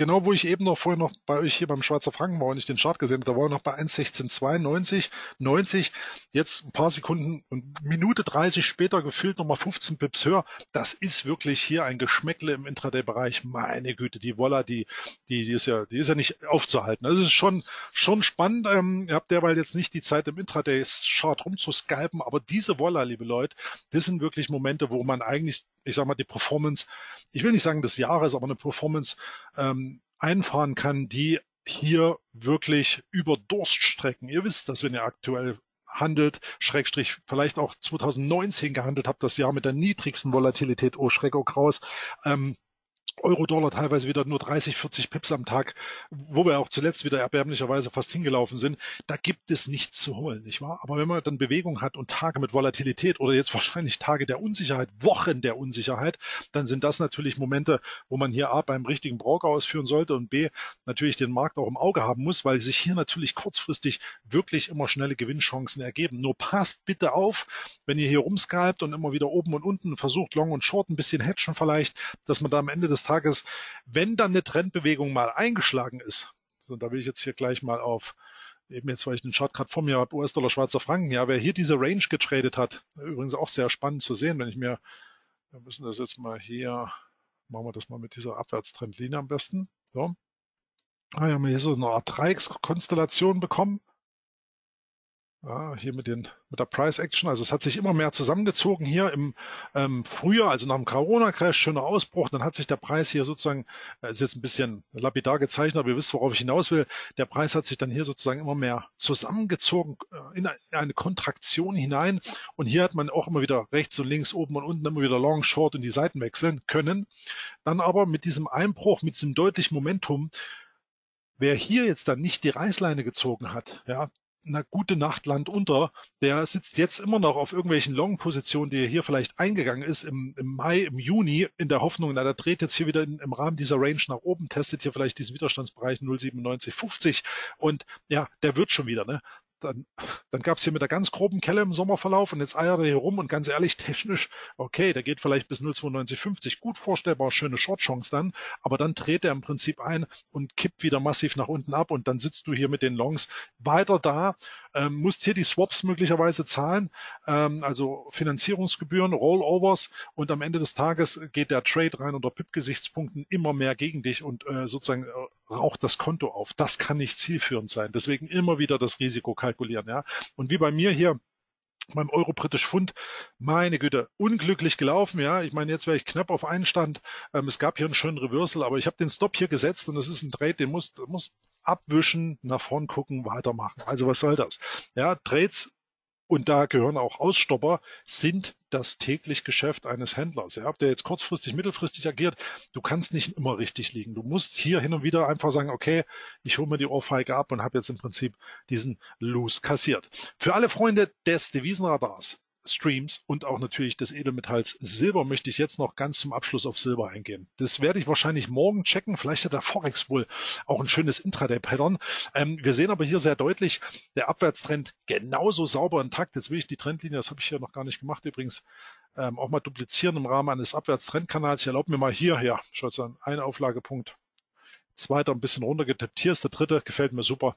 genau wo ich eben noch vorher noch bei euch hier beim Schweizer Franken war und ich den Chart gesehen habe, da war er noch bei 1,1692, 90, jetzt ein paar Sekunden und Minute 30 später gefühlt nochmal 15 Pips höher. Das ist wirklich hier ein Geschmäckle im Intraday-Bereich. Meine Güte, die Wolla, die, die, die ist ja, die ist ja nicht aufzuhalten. Das ist schon, schon spannend. Ähm, ihr habt derweil jetzt nicht die Zeit im Intraday-Chart rumzuscalpen, aber diese Wolla, liebe Leute, das sind wirklich Momente, wo man eigentlich ich sag mal, die Performance, ich will nicht sagen des Jahres, aber eine Performance ähm, einfahren kann, die hier wirklich über Durststrecken, ihr wisst, dass wenn ihr aktuell handelt, Schrägstrich vielleicht auch 2019 gehandelt habt, das Jahr mit der niedrigsten Volatilität, oh Schreck, oh Kraus, ähm, Euro-Dollar teilweise wieder nur 30, 40 Pips am Tag, wo wir auch zuletzt wieder erbärmlicherweise fast hingelaufen sind. Da gibt es nichts zu holen, nicht wahr? Aber wenn man dann Bewegung hat und Tage mit Volatilität oder jetzt [laughs] wahrscheinlich Tage der Unsicherheit, Wochen der Unsicherheit, dann sind das natürlich Momente, wo man hier A beim richtigen Broker ausführen sollte und B natürlich den Markt auch im Auge haben muss, weil sich hier natürlich kurzfristig wirklich immer schnelle Gewinnchancen ergeben. Nur passt bitte auf, wenn ihr hier rumskalbt und immer wieder oben und unten versucht, Long und Short ein bisschen hatchen vielleicht, dass man da am Ende des Tages, wenn dann eine Trendbewegung mal eingeschlagen ist, und da will ich jetzt hier gleich mal auf, eben jetzt, weil ich den Chart gerade vor mir habe, US-Dollar, Schweizer Franken, ja, wer hier diese Range getradet hat, übrigens auch sehr spannend zu sehen, wenn ich mir, wir müssen das jetzt mal hier, machen wir das mal mit dieser Abwärtstrendlinie am besten, so. Ah, wir haben hier so eine Art Dreieckskonstellation bekommen. Ja, hier mit, den, mit der Price Action. Also es hat sich immer mehr zusammengezogen hier im ähm, Frühjahr, also nach dem Corona-Crash, schöner Ausbruch. Dann hat sich der Preis hier sozusagen, äh, ist jetzt ein bisschen lapidar gezeichnet, aber ihr wisst, worauf ich hinaus will. Der Preis hat sich dann hier sozusagen immer mehr zusammengezogen äh, in eine Kontraktion hinein. Und hier hat man auch immer wieder rechts und links, oben und unten immer wieder Long, Short und die Seiten wechseln können. Dann aber mit diesem Einbruch, mit diesem deutlichen Momentum, Wer hier jetzt dann nicht die Reißleine gezogen hat, ja, na gute Nacht Land unter, der sitzt jetzt immer noch auf irgendwelchen Long-Positionen, die er hier vielleicht eingegangen ist im, im, Mai, im Juni, in der Hoffnung, na, der dreht jetzt hier wieder in, im Rahmen dieser Range nach oben, testet hier vielleicht diesen Widerstandsbereich 0,9750 und ja, der wird schon wieder, ne? Dann, dann gab es hier mit der ganz groben Kelle im Sommerverlauf und jetzt eiert er hier rum und ganz ehrlich, technisch, okay, der geht vielleicht bis 0,9250, gut vorstellbar, schöne Short-Chance dann, aber dann dreht er im Prinzip ein und kippt wieder massiv nach unten ab und dann sitzt du hier mit den Longs weiter da, ähm, musst hier die Swaps möglicherweise zahlen, ähm, also Finanzierungsgebühren, Rollovers und am Ende des Tages geht der Trade rein unter PIP-Gesichtspunkten immer mehr gegen dich und äh, sozusagen äh, raucht das Konto auf. Das kann nicht zielführend sein. Deswegen immer wieder das Risiko kalkulieren. Ja? Und wie bei mir hier beim Euro-Britisch Pfund, meine Güte, unglücklich gelaufen, ja. Ich meine, jetzt wäre ich knapp auf einen Stand. Ähm, es gab hier einen schönen Reversal, aber ich habe den Stop hier gesetzt und das ist ein Trade, den muss, muss abwischen, nach vorn gucken, weitermachen. Also was soll das? Ja, Trades und da gehören auch Ausstopper, sind das täglich Geschäft eines Händlers. Ja, ob der jetzt kurzfristig, mittelfristig agiert, du kannst nicht immer richtig liegen. Du musst hier hin und wieder einfach sagen, okay, ich hole mir die Ohrfeige ab und habe jetzt im Prinzip diesen Loose kassiert. Für alle Freunde des Devisenradars, Streams und auch natürlich des Edelmetalls Silber möchte ich jetzt noch ganz zum Abschluss auf Silber eingehen. Das werde ich wahrscheinlich morgen checken. Vielleicht hat der Forex wohl auch ein schönes Intraday-Pattern. Ähm, wir sehen aber hier sehr deutlich, der Abwärtstrend genauso sauber intakt. Jetzt will ich die Trendlinie, das habe ich hier noch gar nicht gemacht übrigens, ähm, auch mal duplizieren im Rahmen eines Abwärtstrendkanals. Ich erlaube mir mal hier, ja, schaut an, ein Auflagepunkt. Zweiter ein bisschen runtergetippt. Hier ist der dritte, gefällt mir super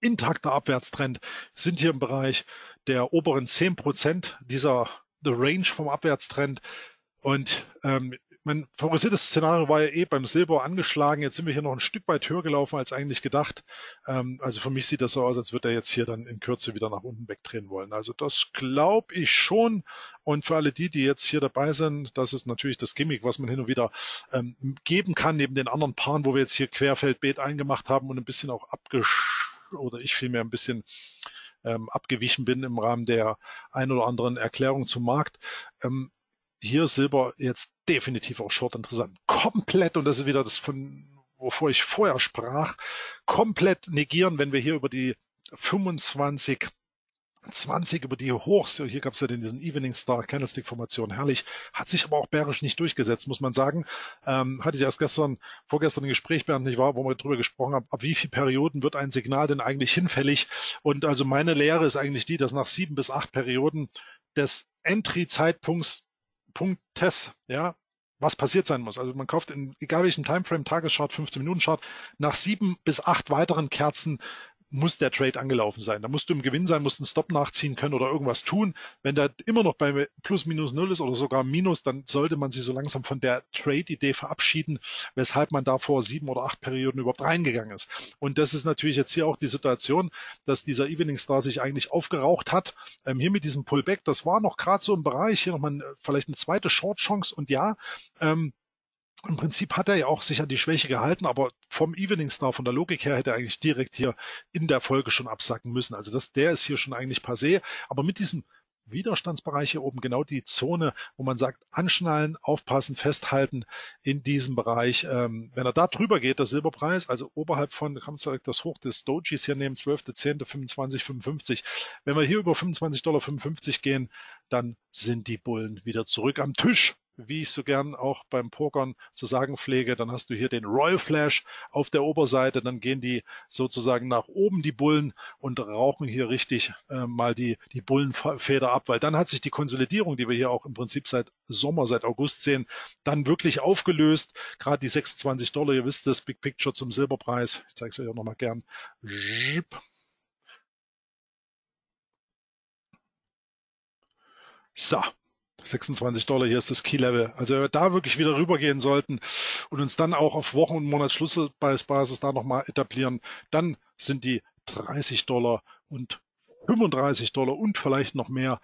intakter Abwärtstrend, sind hier im Bereich der oberen 10 Prozent dieser the Range vom Abwärtstrend. Und ähm, mein favorisiertes Szenario war ja eh beim Silber angeschlagen. Jetzt sind wir hier noch ein Stück weit höher gelaufen als eigentlich gedacht. Ähm, also für mich sieht das so aus, als würde er jetzt hier dann in Kürze wieder nach unten wegdrehen wollen. Also das glaube ich schon. Und für alle die, die jetzt hier dabei sind, das ist natürlich das Gimmick, was man hin und wieder ähm, geben kann, neben den anderen Paaren, wo wir jetzt hier Querfeldbeet eingemacht haben und ein bisschen auch abgesch oder ich vielmehr ein bisschen ähm, abgewichen bin im Rahmen der ein oder anderen Erklärung zum Markt. Ähm, hier ist Silber jetzt definitiv auch short interessant. Komplett, und das ist wieder das von, wovor ich vorher sprach, komplett negieren, wenn wir hier über die 25 20 über die Hochs, hier gab es ja diesen Evening Star Candlestick Formation, herrlich, hat sich aber auch bärisch nicht durchgesetzt, muss man sagen. Ähm, hatte ich erst gestern, vorgestern ein Gespräch, Bernd, nicht wahr, wo wir darüber gesprochen haben, ab wie viel Perioden wird ein Signal denn eigentlich hinfällig? Und also meine Lehre ist eigentlich die, dass nach sieben bis acht Perioden des Entry-Zeitpunkts, Punktes, ja, was passiert sein muss. Also man kauft in egal welchem Timeframe, Tageschart, 15 Minuten Chart, nach sieben bis acht weiteren Kerzen muss der Trade angelaufen sein. Da musst du im Gewinn sein, musst einen Stop nachziehen können oder irgendwas tun. Wenn da immer noch bei plus minus null ist oder sogar minus, dann sollte man sich so langsam von der Trade-Idee verabschieden, weshalb man da vor sieben oder acht Perioden überhaupt reingegangen ist. Und das ist natürlich jetzt hier auch die Situation, dass dieser Evening Star sich eigentlich aufgeraucht hat. Ähm, hier mit diesem Pullback, das war noch gerade so im Bereich, hier nochmal vielleicht eine zweite Short-Chance und ja, ähm, im Prinzip hat er ja auch sich an die Schwäche gehalten, aber vom Evening Star, von der Logik her, hätte er eigentlich direkt hier in der Folge schon absacken müssen. Also das, der ist hier schon eigentlich passé. Aber mit diesem Widerstandsbereich hier oben genau die Zone, wo man sagt, anschnallen, aufpassen, festhalten in diesem Bereich. Ähm, wenn er da drüber geht, der Silberpreis, also oberhalb von, kann man direkt das Hoch des Dojis hier nehmen, 12.10., 25, 55. Wenn wir hier über 25,55 Dollar gehen, dann sind die Bullen wieder zurück am Tisch wie ich so gern auch beim Pokern zu sagen pflege, dann hast du hier den Royal Flash auf der Oberseite, dann gehen die sozusagen nach oben, die Bullen, und rauchen hier richtig äh, mal die, die Bullenfeder ab, weil dann hat sich die Konsolidierung, die wir hier auch im Prinzip seit Sommer, seit August sehen, dann wirklich aufgelöst. Gerade die 26 Dollar, ihr wisst das, Big Picture zum Silberpreis. Ich zeige es euch auch nochmal gern. So, 26 Dollar, hier ist das Key-Level. Also wenn wir da wirklich wieder rübergehen sollten und uns dann auch auf Wochen- und Monatsschlussbasis da nochmal etablieren, dann sind die 30 Dollar und 35 Dollar und vielleicht noch mehr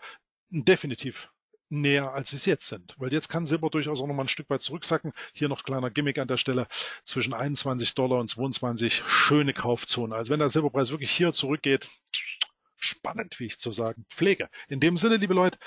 definitiv näher, als sie es jetzt sind. Weil jetzt kann Silber durchaus auch noch mal ein Stück weit zurücksacken. Hier noch kleiner Gimmick an der Stelle. Zwischen 21 Dollar und 22 schöne Kaufzone. Also wenn der Silberpreis wirklich hier zurückgeht, spannend, wie ich zu sagen pflege. In dem Sinne, liebe Leute,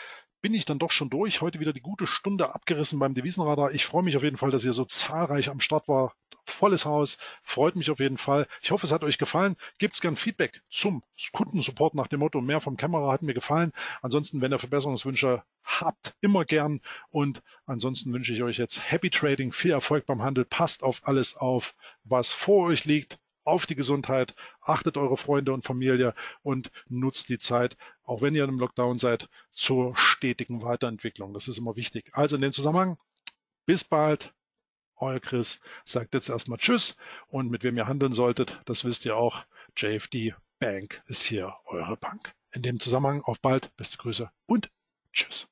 bin ich dann doch schon durch. Heute wieder die gute Stunde abgerissen beim Devisenradar. Ich freue mich auf jeden Fall, dass ihr so zahlreich am Start war. Volles Haus. Freut mich auf jeden Fall. Ich hoffe, es hat euch gefallen. Gebt gern Feedback zum Kundensupport nach dem Motto, mehr vom Kamera hat mir gefallen. Ansonsten, wenn ihr Verbesserungswünsche habt, immer gern. Und ansonsten wünsche ich euch jetzt Happy Trading, viel Erfolg beim Handel. Passt auf alles auf, was vor euch liegt auf die Gesundheit, achtet eure Freunde und Familie und nutzt die Zeit, auch wenn ihr im Lockdown seid, zur stetigen Weiterentwicklung. Das ist immer wichtig. Also in dem Zusammenhang, bis bald. Euer Chris sagt jetzt erstmal Tschüss und mit wem ihr handeln solltet, das wisst ihr auch. JFD Bank ist hier eure Bank. In dem Zusammenhang auf bald, beste Grüße und Tschüss.